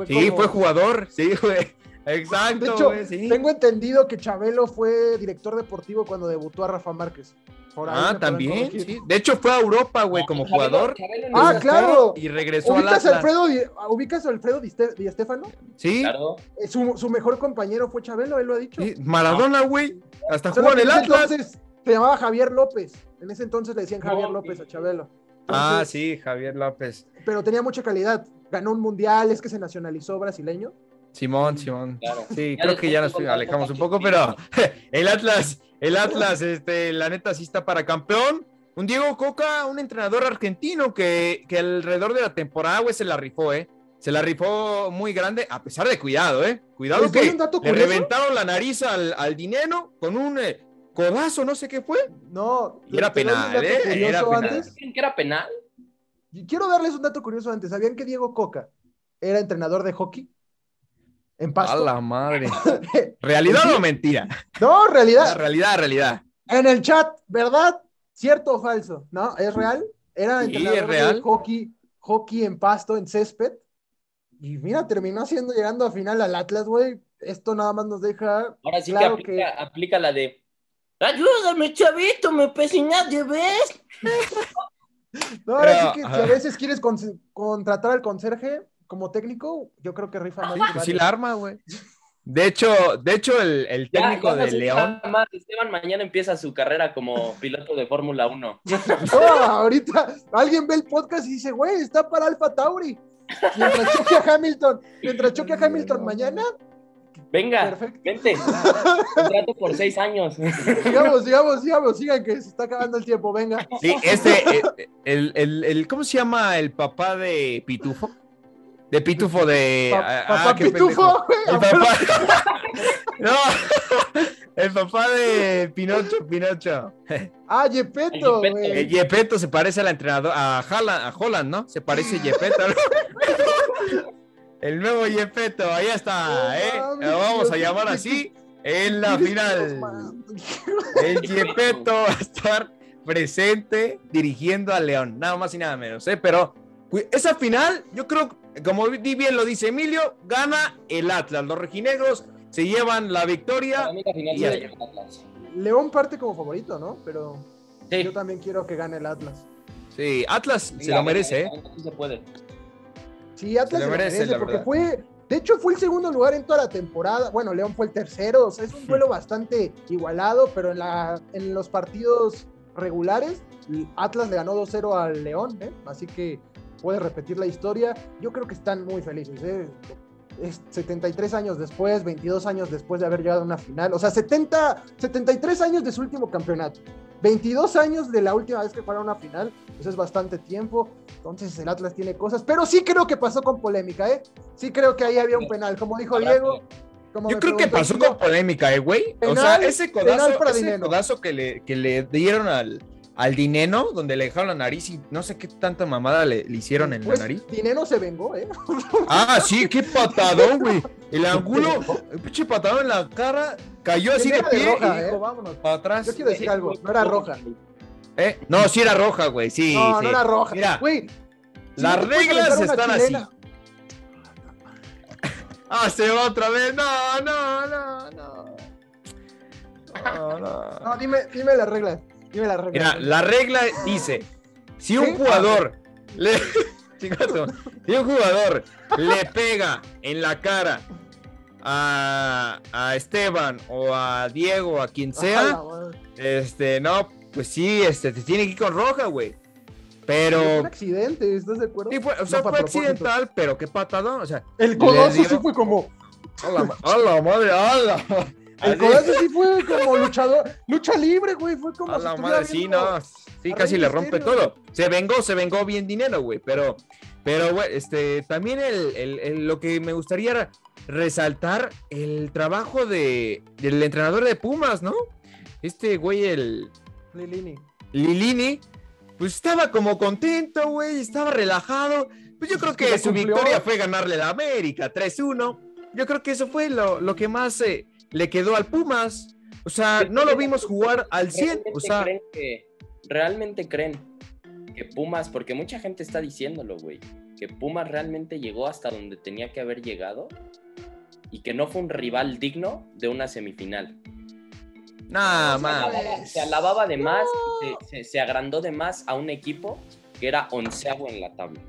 sí, fue jugador, sí, güey. Exacto. De hecho, tengo entendido que Chabelo fue director deportivo cuando debutó a Rafa Márquez. ah, también. Sí. De hecho, fue a Europa, güey, como jugador. ah, claro. Y regresó a ¿Ubicas Alfredo, ¿Ubicas a Alfredo Di, Stefano? Sí. Claro. Eh, su, mejor compañero fue Chabelo, él lo ha dicho. Maradona, güey. Hasta jugó en el Atlas. Entonces, se llamaba Javier López. En ese entonces le decían Javier López a Chabelo. ah, sí, Javier López. Pero tenía mucha calidad. Ganó un mundial, es que se nacionalizó brasileño. Simón, Simón. Sí, creo que ya nos alejamos un poco, pero el Atlas, el Atlas, este, la neta sí está para campeón. Un Diego Coca, un entrenador argentino que, que alrededor de la temporada, güey, se la rifó, ¿eh? Se la rifó muy grande, a pesar de cuidado, ¿eh? Cuidado que le reventaron la nariz al, al dinero con un eh, codazo, no sé qué fue. No. Y era penal, ¿eh? Era penal. que era penal? Quiero darles un dato curioso antes. ¿Sabían que Diego Coca era entrenador de hockey? En Pasto. A la madre. ¿Realidad o mentira? No, realidad. realidad, realidad. En el chat, ¿verdad? ¿Cierto o falso? ¿No? ¿Es real? Era entrenador de hockey, hockey en pasto, en césped. Y mira, terminó haciendo, llegando a final al Atlas, güey. esto nada más nos deja. Ahora sí que, aplica, la de. Ayúdame, chavito, me de vez. no, ahora sí que si a veces quieres contratar al conserje como técnico, yo creo que rifa más. Sí, sí la arma, güey. De hecho, de hecho el, técnico de León. Esteban mañana empieza su carrera como piloto de Fórmula 1. ahorita alguien ve el podcast y dice, güey, está para Alfa Tauri. Mientras choque a Hamilton, mientras choque a Hamilton mañana. Venga, Perfecto. vente. Contrato por seis años. Sigamos, sigamos, sigamos, sigan que se está acabando el tiempo, venga. Sí, este, el, el, el ¿cómo se llama el papá de Pitufo? De Pitufo de. Ah, papá Pitufo, El papá. no, el papá de Pinocho, Pinocho. Ah, Yepeto, güey. Yepeto se parece a la entrenadora, a Holland, a Holland, ¿no? Se parece Yepeto. el nuevo Yepeto, ahí está, ¿eh? Lo vamos a llamar así en la final. El Yepeto va a estar presente dirigiendo a León, nada más y nada menos, ¿eh? Pero esa final, yo creo como bien lo dice Emilio, gana el Atlas. Los rojinegros se llevan la victoria. León parte como favorito, ¿no? Pero yo también quiero que gane el Atlas. Sí, Atlas se lo merece, ¿eh? Sí se puede. Sí, Atlas se lo merece, porque fue, de hecho fue el segundo lugar en toda la temporada. Bueno, León fue el tercero, o sea, es un duelo bastante igualado, pero en, la, en los partidos regulares, Atlas le ganó 2-0 al León, ¿eh? Así que puede repetir la historia. Yo creo que están muy felices. ¿eh? Es 73 años después, 22 años después de haber llegado a una final. O sea, 70, 73 años de su último campeonato. 22 años de la última vez que fueron a una final. Eso es bastante tiempo. Entonces el Atlas tiene cosas. Pero sí creo que pasó con polémica, ¿eh? Sí creo que ahí había un penal. Como dijo Diego. Yo creo que pasó con polémica, ¿eh, güey? O sea, ese codazo, ese codazo que, le, que le dieron al, al Dineno, donde le dejaron la nariz y no sé qué tanta mamada le, hicieron en la pues, nariz. Dineno se vengó, ¿eh? Ah, sí, qué patadón, güey. El ángulo, el pinche patadón en la cara, cayó así de pie y dijo, ¿eh? vámonos para atrás. Yo quiero decir algo, no era roja. ¿Eh? No, sí era roja, güey, sí. No, no era roja. Mira, güey. las reglas están así. Ah, se va otra vez. No, no, no, no. No, no. No, dime, dime las reglas la regla. Mira, la regla dice: si un jugador le. si un jugador le pega en la cara a, a Esteban o a Diego, a quien sea, este, no, pues sí, este, te tiene que ir con roja, güey. Pero. Fue un accidente, ¿estás de acuerdo? Sí, fue, o sea, fue accidental, pero qué patadón, o sea. El codazo sí fue como. A la, madre, a el codazo sí fue como luchador, lucha libre, güey, fue como. A la madre, sí, no, sí, casi le rompe todo. Se vengó, se vengó bien dinero, güey, pero, pero, güey, este, también el, lo que me gustaría resaltar, el trabajo de, del entrenador de Pumas, ¿no? Este güey, el. Lilini. Lilini, pues estaba como contento, güey, estaba relajado. Pues yo creo que su victoria fue ganarle a América 3-1. Yo creo que eso fue lo, lo que más. Eh, le quedó al Pumas. O sea, no lo vimos jugar al 100. O sea, creen que, realmente creen que Pumas, porque mucha gente está diciéndolo, güey, que Pumas realmente llegó hasta donde tenía que haber llegado y que no fue un rival digno de una semifinal. Nada más. Se alababa de más, se, agrandó de más a un equipo que era onceavo en la tabla.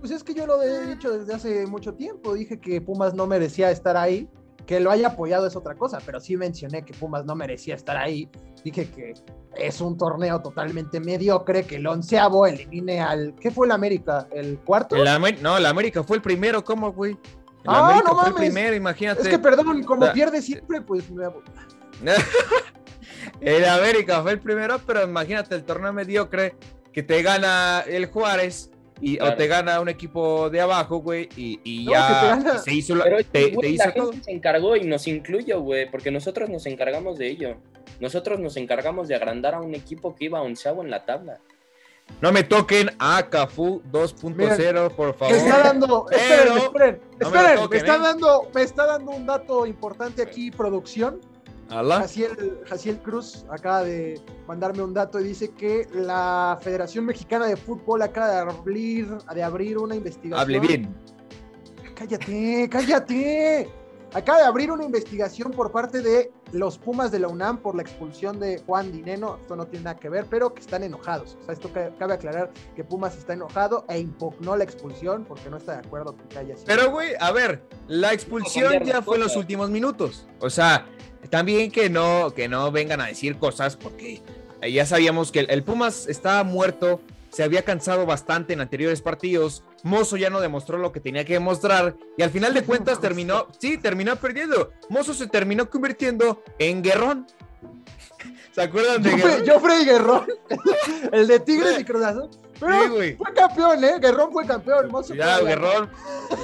Pues es que yo lo he dicho desde hace mucho tiempo. Dije que Pumas no merecía estar ahí que lo haya apoyado es otra cosa, pero sí mencioné que Pumas no merecía estar ahí. Dije que es un torneo totalmente mediocre, que el onceavo elimine al... ¿Qué fue el América? ¿El cuarto? no, el América fue el primero, ¿cómo, güey? El ah, América no fue el primero, imagínate. Es que perdón, como pierde siempre, pues me... el América fue el primero, pero imagínate el torneo mediocre que te gana el Juárez y, O te gana un equipo de abajo, güey, y, ya se hizo, Pero, te, la gente se encargó y nos incluyó, güey, porque nosotros nos encargamos de ello. Nosotros nos encargamos de agrandar a un equipo que iba a onceavo en la tabla. No me toquen a Cafu 2.0, por favor. Me está dando, esperen, esperen, esperen, me, está ¿eh? dando, me está dando un dato importante aquí, producción. Jaciel, Cruz acaba de mandarme un dato y dice que la Federación Mexicana de Fútbol acaba de abrir, de abrir una investigación. Hable bien. Cállate, cállate. acaba de abrir una investigación por parte de los Pumas de la UNAM por la expulsión de Juan Dineno. Esto no tiene nada que ver, pero que están enojados. O sea, esto cabe aclarar que Pumas está enojado e impugnó la expulsión porque no está de acuerdo con que haya sido. Pero, güey, a ver, la expulsión ya fue en los últimos minutos. O sea, también que no, que no vengan a decir cosas porque ya sabíamos que el, Pumas estaba muerto, se había cansado bastante en anteriores partidos, Mozo ya no demostró lo que tenía que demostrar y al final de cuentas terminó, sí, terminó perdiendo. Mozo se terminó convirtiendo en Guerrón. ¿Se acuerdan de Guerrón? Yo Freddy Guerrón, el de Tigres y Cruz Pero fue campeón, ¿eh? Guerrón fue campeón. Mozo ya, Guerrón,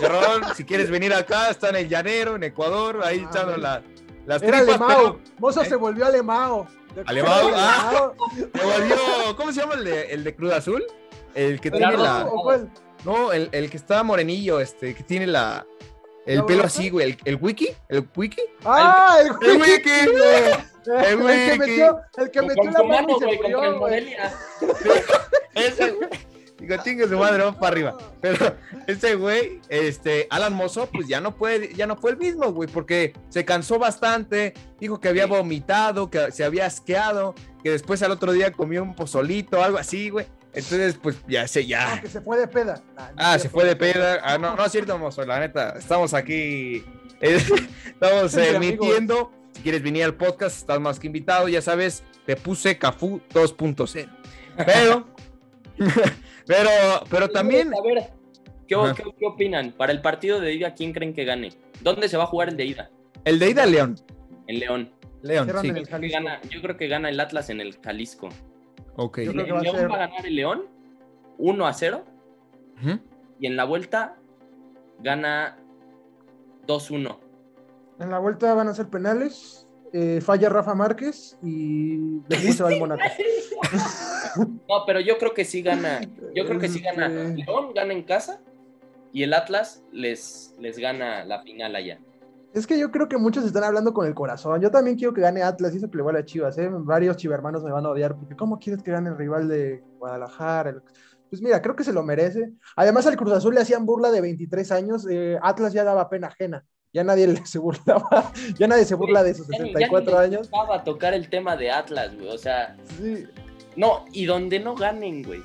Guerrón, si quieres venir acá, está en el llanero, en Ecuador, ahí ah, echando la, las Era tripas. Mozo ¿Eh? se volvió alemao. Alemao, ah, se volvió, ¿cómo se llama el de, el de Cruz Azul? El que tiene la... No, el, el, que estaba morenillo, este, que tiene la... El pelo así, güey. ¿El, ¿El, wiki? ¿El wiki? ¡Ah! El, el wiki. El, wiki. El que metió, el que metió la mano, güey, güey. Ese, Digo, chingue su madre, vamos para arriba. Pero ese güey, este, Alan Mozo, pues ya no puede, ya no fue el mismo, güey, porque se cansó bastante, dijo que había vomitado, que se había asqueado, que después al otro día comió un pozolito, algo así, güey. Entonces, pues ya sé, ya. Ah, que se fue de peda. ah, se fue de peda. Ah, no, no es cierto, Mozo, la neta. Estamos aquí, estamos emitiendo. Si quieres venir al podcast, estás más que invitado. Ya sabes, te puse Cafú 2.0. Pero, pero, pero también. A ver, ¿qué, ¿qué, opinan? Para el partido de ida, ¿quién creen que gane? ¿Dónde se va a jugar el de ida? El de ida, León. En León. León, sí. yo creo que gana el Atlas en el Jalisco. Ok. Yo creo que va León a ser... va a ganar el León 1 a 0. Y en la vuelta gana 2-1. En la vuelta van a ser penales. Eh, falla Rafa Márquez y después se va el Monaco. no, pero yo creo que sí gana. Yo creo que sí gana. Este León gana en casa y el Atlas les, les gana la final allá. Es que yo creo que muchos están hablando con el corazón. Yo también quiero que gane Atlas y eso que le vale a Chivas. ¿eh? Varios chivermanos me van a odiar porque ¿cómo quieres que gane el rival de Guadalajara? Pues mira, creo que se lo merece. Además al Cruz Azul le hacían burla de 23 años. Eh, Atlas ya daba pena ajena. Ya nadie se burlaba, ya nadie se burla de sus 64 ya años. a tocar el tema de Atlas, güey. O sea, sí. no, y donde no ganen, güey.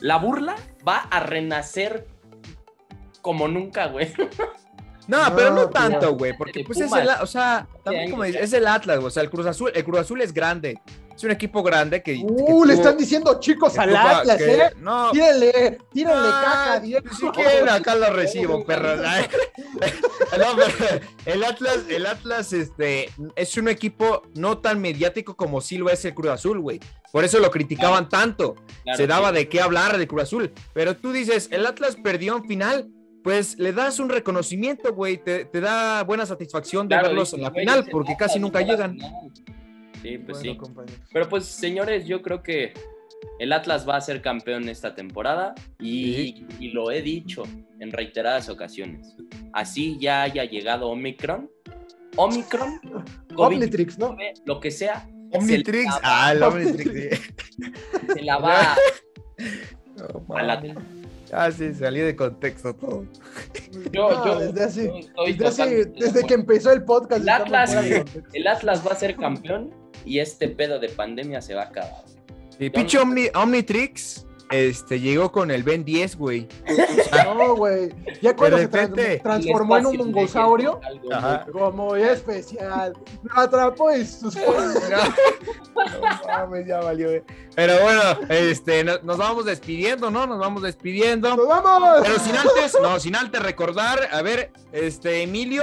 La burla va a renacer como nunca, güey. No, pero no tanto, güey, porque pues es el, o sea, también como es el Atlas, o sea, el Cruz Azul, el Cruz Azul es grande. Es un equipo grande que. Uh, le están diciendo chicos al Atlas, ¿eh? No. Tírenle, tírenle caca, Diego. Si quieren, acá lo recibo, perro. no, pero el Atlas, el Atlas, este, es un equipo no tan mediático como sí lo es el Cruz Azul, güey. Por eso lo criticaban tanto. Se daba de qué hablar de Cruz Azul. Pero tú dices, el Atlas perdió en final pues le das un reconocimiento, güey, te, da buena satisfacción de verlos en la final, porque casi nunca llegan. Sí, pues sí. Pero pues, señores, yo creo que el Atlas va a ser campeón esta temporada y, lo he dicho en reiteradas ocasiones. Así ya haya llegado Omicron. Omicron, Omnitrix, ¿no? Lo que sea. Omnitrix, ah, el Omnitrix. Se la va a la Ah, sí, salí de contexto todo. Yo, desde así, desde, que empezó el podcast. El Atlas, el Atlas va a ser campeón y este pedo de pandemia se va a acabar. Y pinche Omnitrix este, llegó con el Ben 10, güey. no, güey. Ya cuando se transformó en un mongosaurio, como especial, lo atrapó y sus no, mames, ya valió, güey. Pero bueno, este, nos vamos despidiendo, ¿no? Nos vamos despidiendo. ¡Nos vamos! Pero sin antes, no, sin antes recordar, a ver, este, Emilio,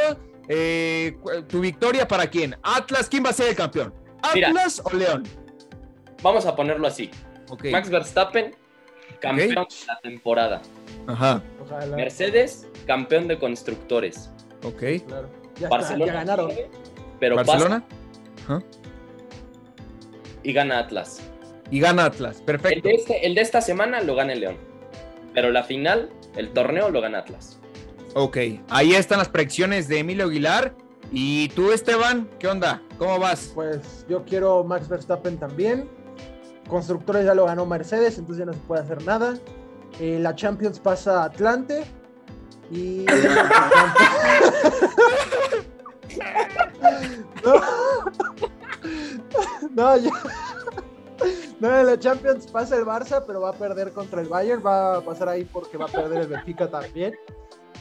eh, tu victoria para quién? Atlas, ¿quién va a ser el campeón? ¿Atlas o León? Vamos a ponerlo así. Max Verstappen campeón de la temporada. Ajá. Mercedes, campeón de constructores. Ok. Barcelona ya ganaron. Pero ¿Barcelona? Y gana Atlas. Y gana Atlas, perfecto. Este, el de, esta semana lo gana el León. Pero la final, el torneo lo gana Atlas. Ok, ahí están las predicciones de Emilio Aguilar. ¿Y tú, Esteban? ¿Qué onda? ¿Cómo vas? Pues yo quiero Max Verstappen también. Constructores ya lo ganó Mercedes, entonces ya no se puede hacer nada. Eh, la Champions pasa a Atlante. Y. No, no, ya. No, la Champions pasa el Barça, pero va a perder contra el Bayern. Va a pasar ahí porque va a perder el Benfica también.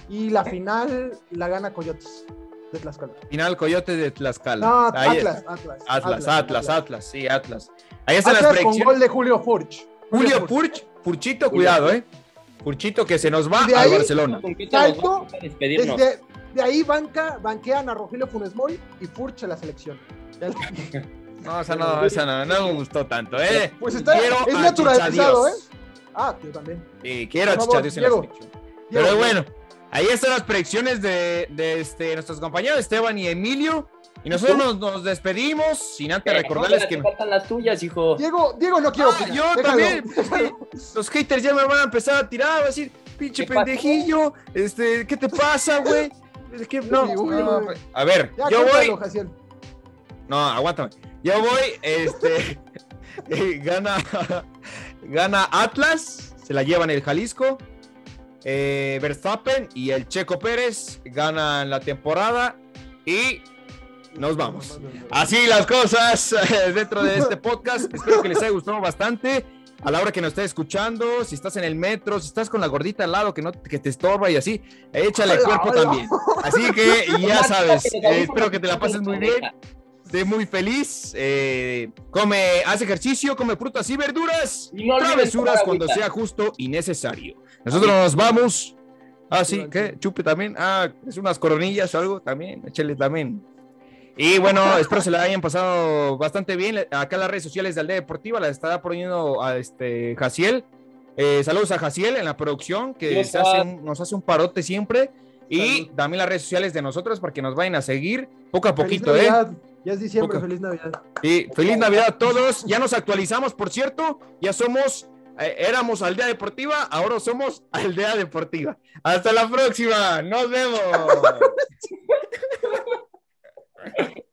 Y la final la gana Coyotes de Tlaxcala. Final Coyotes de Tlaxcala. No, Atlas, Atlas, Atlas, Atlas, Atlas, sí, Atlas. Ahí están las predicciones. Con gol de Julio Furch. Julio Furch, Furchito, cuidado, eh. Furchito que se nos va a Barcelona. Salto, desde, de ahí banca, banquean a Rogelio Funes Mori y Furch a la selección. No, esa no, esa no, no me gustó tanto, ¿eh? Pues está, quiero es naturalizado, ¿eh? Ah, yo también. Sí, quiero a Chichadios en la selección. Pero bueno, ahí están las predicciones de, de este, nuestros compañeros Esteban y Emilio. Y nosotros nos, nos, despedimos sin antes eh, recordarles que. faltan las tuyas, hijo. Diego, Diego no quiero. Ah, yo también. Los haters ya me van a empezar a tirar, a decir, pinche pendejillo, este, ¿qué te pasa, güey? Es que no, no, a ver, yo voy. No, aguántame. Yo voy, este, gana, gana Atlas, se la llevan el Jalisco. Eh, Verstappen y el Checo Pérez ganan la temporada y nos vamos. Así las cosas eh, dentro de este podcast. Espero que les haya gustado bastante. A la hora que nos estés escuchando, si estás en el metro, si estás con la gordita al lado que no que te estorba y así, échale cuerpo también. Así que ya sabes, espero que te la pases muy bien Estoy muy feliz. Eh, come, hace ejercicio, come frutas y verduras. Y no travesuras cuando sea justo y necesario. Nosotros nos vamos. Ah, sí, ¿qué? Chupe también. Ah, es unas coronillas o algo también. Échale también. Y bueno, espero se la hayan pasado bastante bien. Acá las redes sociales de Aldea Deportiva la estará poniendo a este Jaciel. Eh, saludos a Jaciel en la producción, que nos hace un parote siempre. Y también las redes sociales de nosotros para que nos vayan a seguir poco a poquito, ¿eh? Ya es diciembre, feliz Navidad. Sí, feliz Navidad a todos. Ya nos actualizamos, por cierto. Ya somos, eh, éramos Aldea Deportiva, ahora somos Aldea Deportiva. Hasta la próxima. Nos vemos.